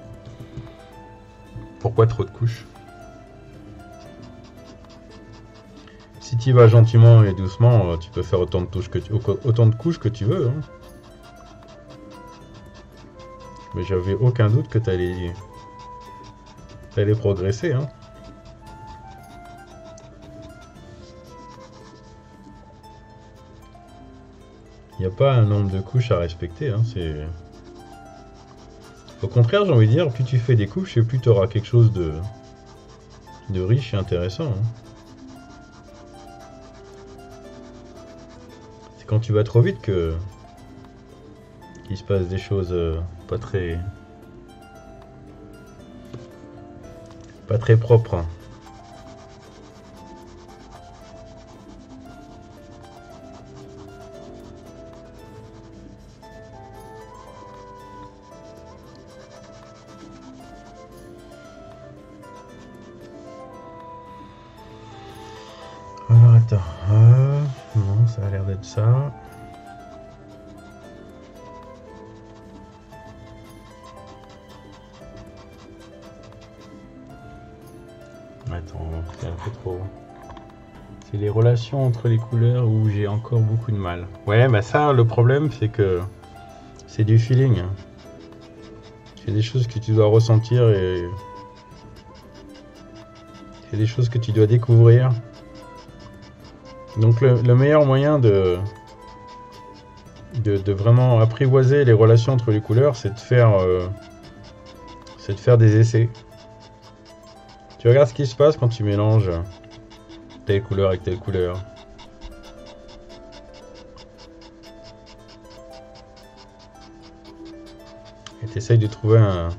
Pourquoi trop de couches? Si tu vas gentiment et doucement, euh, tu peux faire autant de, couches que tu veux. hein. Mais j'avais aucun doute que tu allais, progresser. Hein. Il n'y a pas un nombre de couches à respecter. Hein, c'est... Au contraire, j'ai envie de dire, plus tu fais des couches, et plus tu auras quelque chose de, de riche et intéressant. hein. C'est quand tu vas trop vite que qu'il se passe des choses euh, pas très pas très propres. hein. Attends, non, ça a l'air d'être ça. Attends, c'est un peu trop. C'est les relations entre les couleurs où j'ai encore beaucoup de mal. Ouais, bah ça, le problème, c'est que c'est du feeling. C'est des choses que tu dois ressentir et c'est des choses que tu dois découvrir. Donc le, le meilleur moyen de, de, de vraiment apprivoiser les relations entre les couleurs, c'est de faire, euh, c'est de faire des essais. Tu regardes ce qui se passe quand tu mélanges telle couleur avec telle couleur. Et tu essayes de trouver un,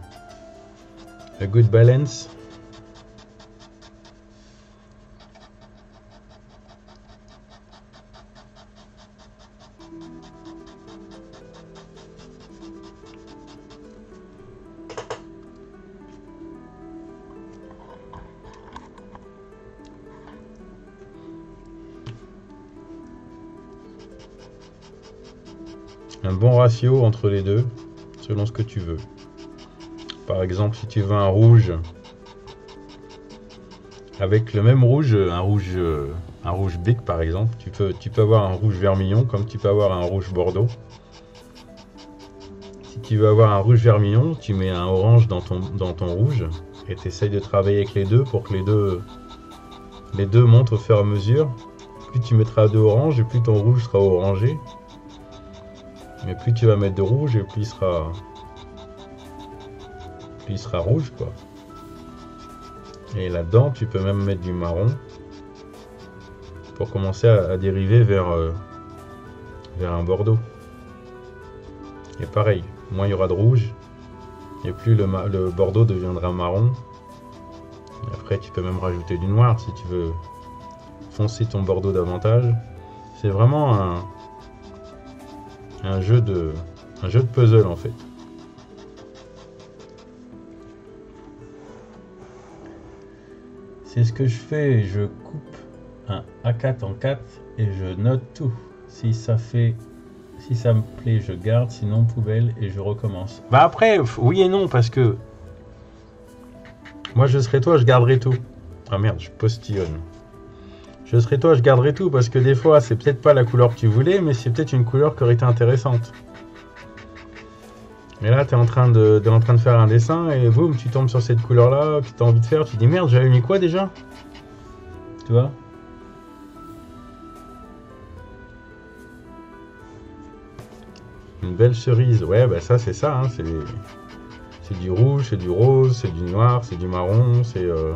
a good balance. Ratio entre les deux, selon ce que tu veux. Par exemple, si tu veux un rouge avec le même rouge, un rouge, un rouge bic par exemple, tu peux, tu peux avoir un rouge vermillon comme tu peux avoir un rouge bordeaux. Si tu veux avoir un rouge vermillon, tu mets un orange dans ton, dans ton rouge et tu essayes de travailler avec les deux pour que les deux, les deux montent au fur et à mesure. Plus tu mettras de orange et plus ton rouge sera orangé. Mais plus tu vas mettre de rouge et plus il sera. Plus il sera rouge quoi. Et là-dedans, tu peux même mettre du marron pour commencer à, dériver vers, euh, vers un bordeaux. Et pareil, moins il y aura de rouge, et plus le, bordeaux deviendra marron. Après, tu peux même rajouter du noir si tu veux foncer ton bordeaux davantage. C'est vraiment un, un jeu de un jeu de puzzle en fait. C'est ce que je fais, je coupe un A4 en 4 et je note tout. Si ça fait si ça me plaît, je garde, sinon poubelle et je recommence. Bah après, oui et non parce que moi je serais toi, je garderais tout. Ah merde, je postillonne. Je serais toi, je garderais tout parce que des fois, c'est peut-être pas la couleur que tu voulais, mais c'est peut-être une couleur qui aurait été intéressante. Et là, tu es en train de, en train de faire un dessin et boum, tu tombes sur cette couleur-là que tu as envie de faire. Tu dis merde, j'avais mis quoi déjà? Tu vois? Une belle cerise. Ouais, bah ça, c'est ça. hein, c'est, c'est du rouge, c'est du rose, c'est du noir, c'est du marron, c'est. euh,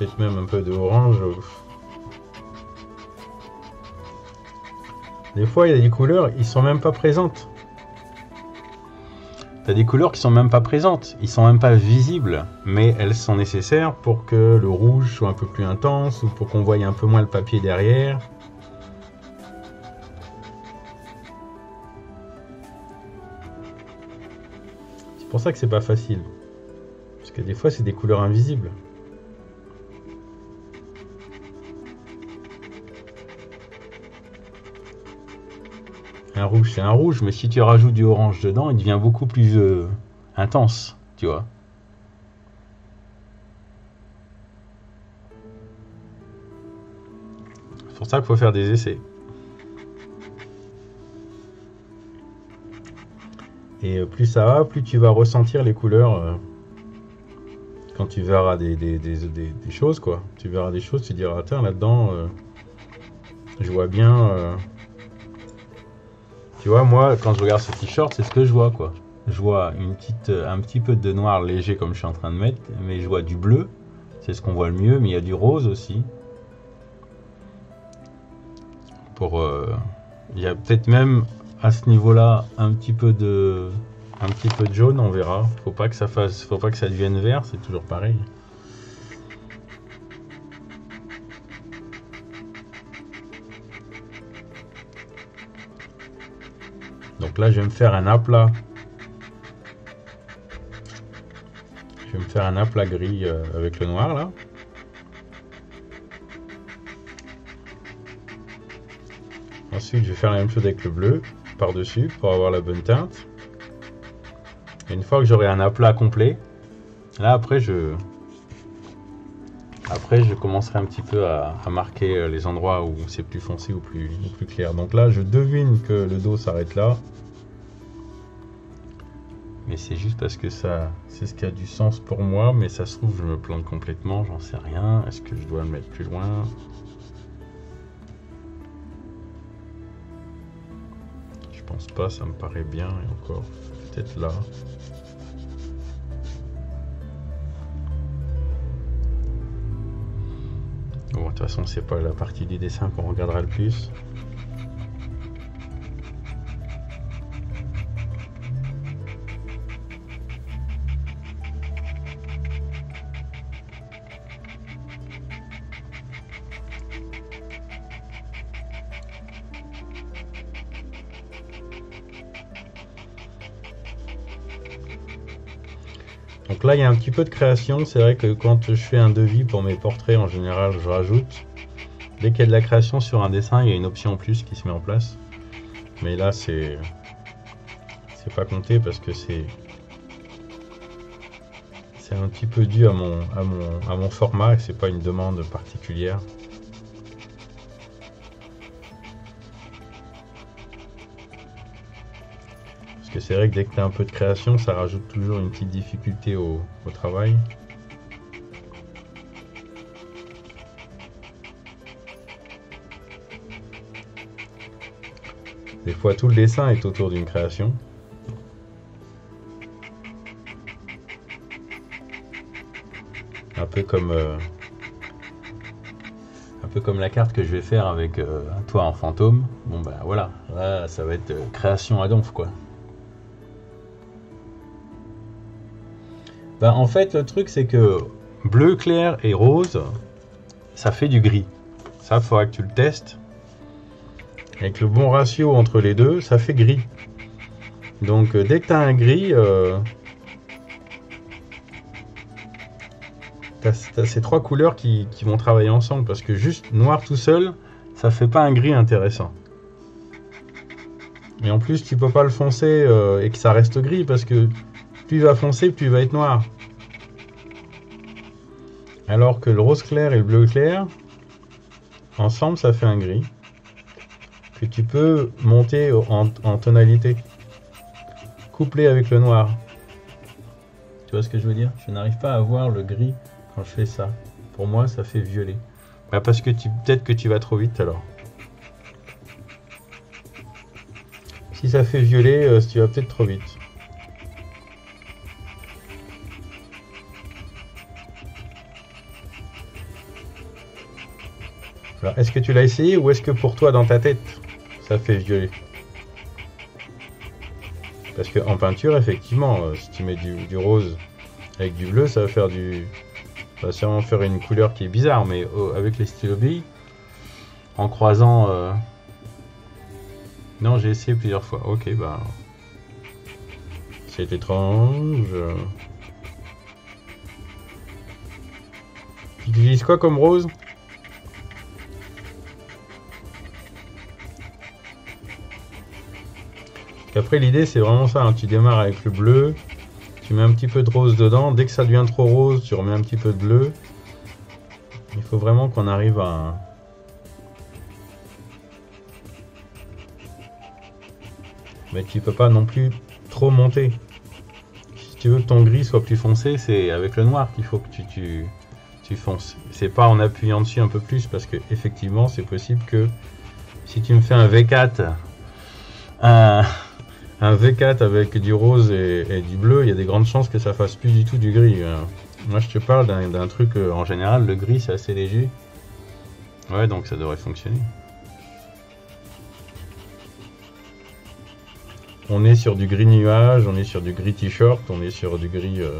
Peut-être même un peu de orange. Des fois, il y a des couleurs, ils sont même pas présentes. T'as des couleurs qui sont même pas présentes, ils sont même pas visibles, mais elles sont nécessaires pour que le rouge soit un peu plus intense ou pour qu'on voie un peu moins le papier derrière. C'est pour ça que c'est pas facile. Parce que des fois, c'est des couleurs invisibles. Rouge, c'est un rouge, mais si tu rajoutes du orange dedans, il devient beaucoup plus euh, intense, tu vois. C'est pour ça qu'il faut faire des essais. Et euh, plus ça va, plus tu vas ressentir les couleurs euh, quand tu verras des, choses, quoi. Tu verras des choses, tu diras, tiens, là-dedans, je vois bien... tu vois, moi, quand je regarde ce t-shirt, c'est ce que je vois, quoi. Je vois une petite, euh, un petit peu de noir léger comme je suis en train de mettre, mais je vois du bleu, c'est ce qu'on voit le mieux, mais il y a du rose aussi. Pour, euh, il y a peut-être même à ce niveau-là un petit peu de, un petit peu de jaune, on verra. Faut pas que ça fasse, faut pas que ça devienne vert, c'est toujours pareil. Donc là, je vais me faire un aplat. Je vais me faire un aplat gris euh, avec le noir là. Ensuite, je vais faire la même chose avec le bleu par-dessus pour avoir la bonne teinte. Et une fois que j'aurai un aplat complet, là après je après je commencerai un petit peu à, à marquer euh, les endroits où c'est plus foncé ou plus, ou plus clair. Donc là, je devine que le dos s'arrête là. C'est juste parce que ça, c'est ce qui a du sens pour moi. Mais ça se trouve, je me plante complètement, j'en sais rien. Est-ce que je dois le mettre plus loin? Je pense pas, ça me paraît bien. Et encore, peut-être là. Bon, de toute façon, c'est pas la partie du dessin qu'on regardera le plus. Là, il y a un petit peu de création. C'est vrai que quand je fais un devis pour mes portraits, en général, je rajoute. Dès qu'il y a de la création sur un dessin, il y a une option en plus qui se met en place. Mais là, c'est c'est pas compté parce que c'est c'est un petit peu dû à mon à mon à mon format et c'est pas une demande particulière. C'est vrai que dès que tu as un peu de création, ça rajoute toujours une petite difficulté au, au travail. Des fois, tout le dessin est autour d'une création. Un peu comme euh, un peu comme la carte que je vais faire avec euh, toi en fantôme. Bon bah voilà, là ça va être euh, création à donf quoi. Bah, en fait, le truc, c'est que bleu clair et rose, ça fait du gris. Ça, faudra que tu le testes. Avec le bon ratio entre les deux, ça fait gris. Donc, euh, dès que tu as un gris, euh, ces trois couleurs qui, qui vont travailler ensemble. Parce que juste noir tout seul, ça fait pas un gris intéressant. Et en plus, tu peux pas le foncer euh, et que ça reste gris parce que plus va foncer, plus il va être noir. Alors que le rose clair et le bleu clair, ensemble, ça fait un gris. Que tu peux monter en, tonalité. Couplé avec le noir. Tu vois ce que je veux dire? Je n'arrive pas à voir le gris quand je fais ça. Pour moi, ça fait violet. Bah parce que tu peut-être que tu vas trop vite alors. Si ça fait violet, euh, tu vas peut-être trop vite. Est-ce que tu l'as essayé ou est-ce que pour toi, dans ta tête, ça fait violet Parce que en peinture, effectivement, euh, si tu mets du, rose avec du bleu, ça va faire du, ça va sûrement faire une couleur qui est bizarre, mais euh, avec les stylos billes, en croisant. euh, Non, j'ai essayé plusieurs fois. Ok, bah. C'est étrange. Tu utilises quoi comme rose? Après l'idée c'est vraiment ça, hein. tu démarres avec le bleu, tu mets un petit peu de rose dedans, dès que ça devient trop rose, tu remets un petit peu de bleu. Il faut vraiment qu'on arrive à... Mais tu peux pas non plus trop monter. Si tu veux que ton gris soit plus foncé, c'est avec le noir qu'il faut que tu, tu, tu fonces. C'est pas en appuyant dessus un peu plus, parce que effectivement c'est possible que si tu me fais un V4, un, un V4 avec du rose et, du bleu, il y a des grandes chances que ça fasse plus du tout du gris. euh. Moi, je te parle d'un d'un truc euh, en général, le gris c'est assez léger. Ouais, donc ça devrait fonctionner. On est sur du gris nuage, on est sur du gris t-shirt, on est sur du gris. euh,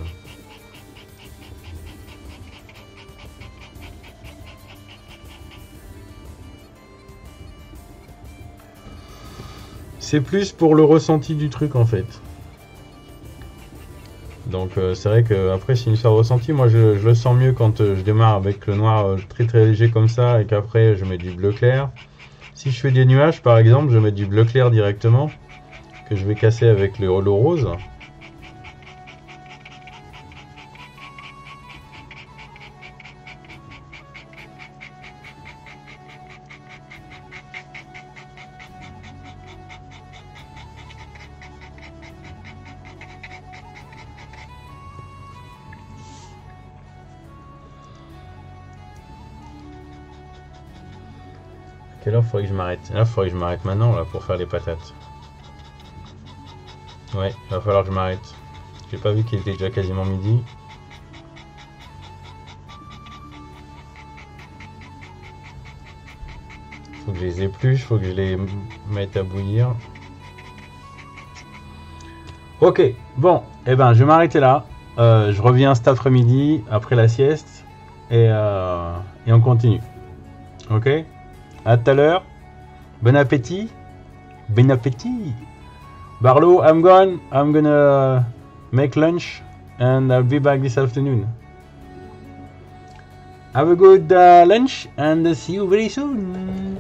C'est plus pour le ressenti du truc en fait. Donc euh, c'est vrai que après c'est une histoire ressenti. Moi je, je le sens mieux quand euh, je démarre avec le noir euh, très très léger comme ça et qu'après je mets du bleu clair. Si je fais des nuages par exemple, je mets du bleu clair directement que je vais casser avec le, le rose. Faudrait que je m'arrête Là, faudrait que je m'arrête maintenant là pour faire les patates. Ouais, il va falloir que je m'arrête. J'ai pas vu qu'il était déjà quasiment midi. Faut que je les épluche, faut que je les mette à bouillir. Ok, bon, eh ben je vais m'arrêter là. Euh, je reviens cet après-midi après la sieste et, euh, et on continue. Ok? À tout à l'heure. Bon appétit. Bon appétit. Barlow, I'm gone. I'm gonna make lunch and I'll be back this afternoon. Have a good uh, lunch and see you very soon.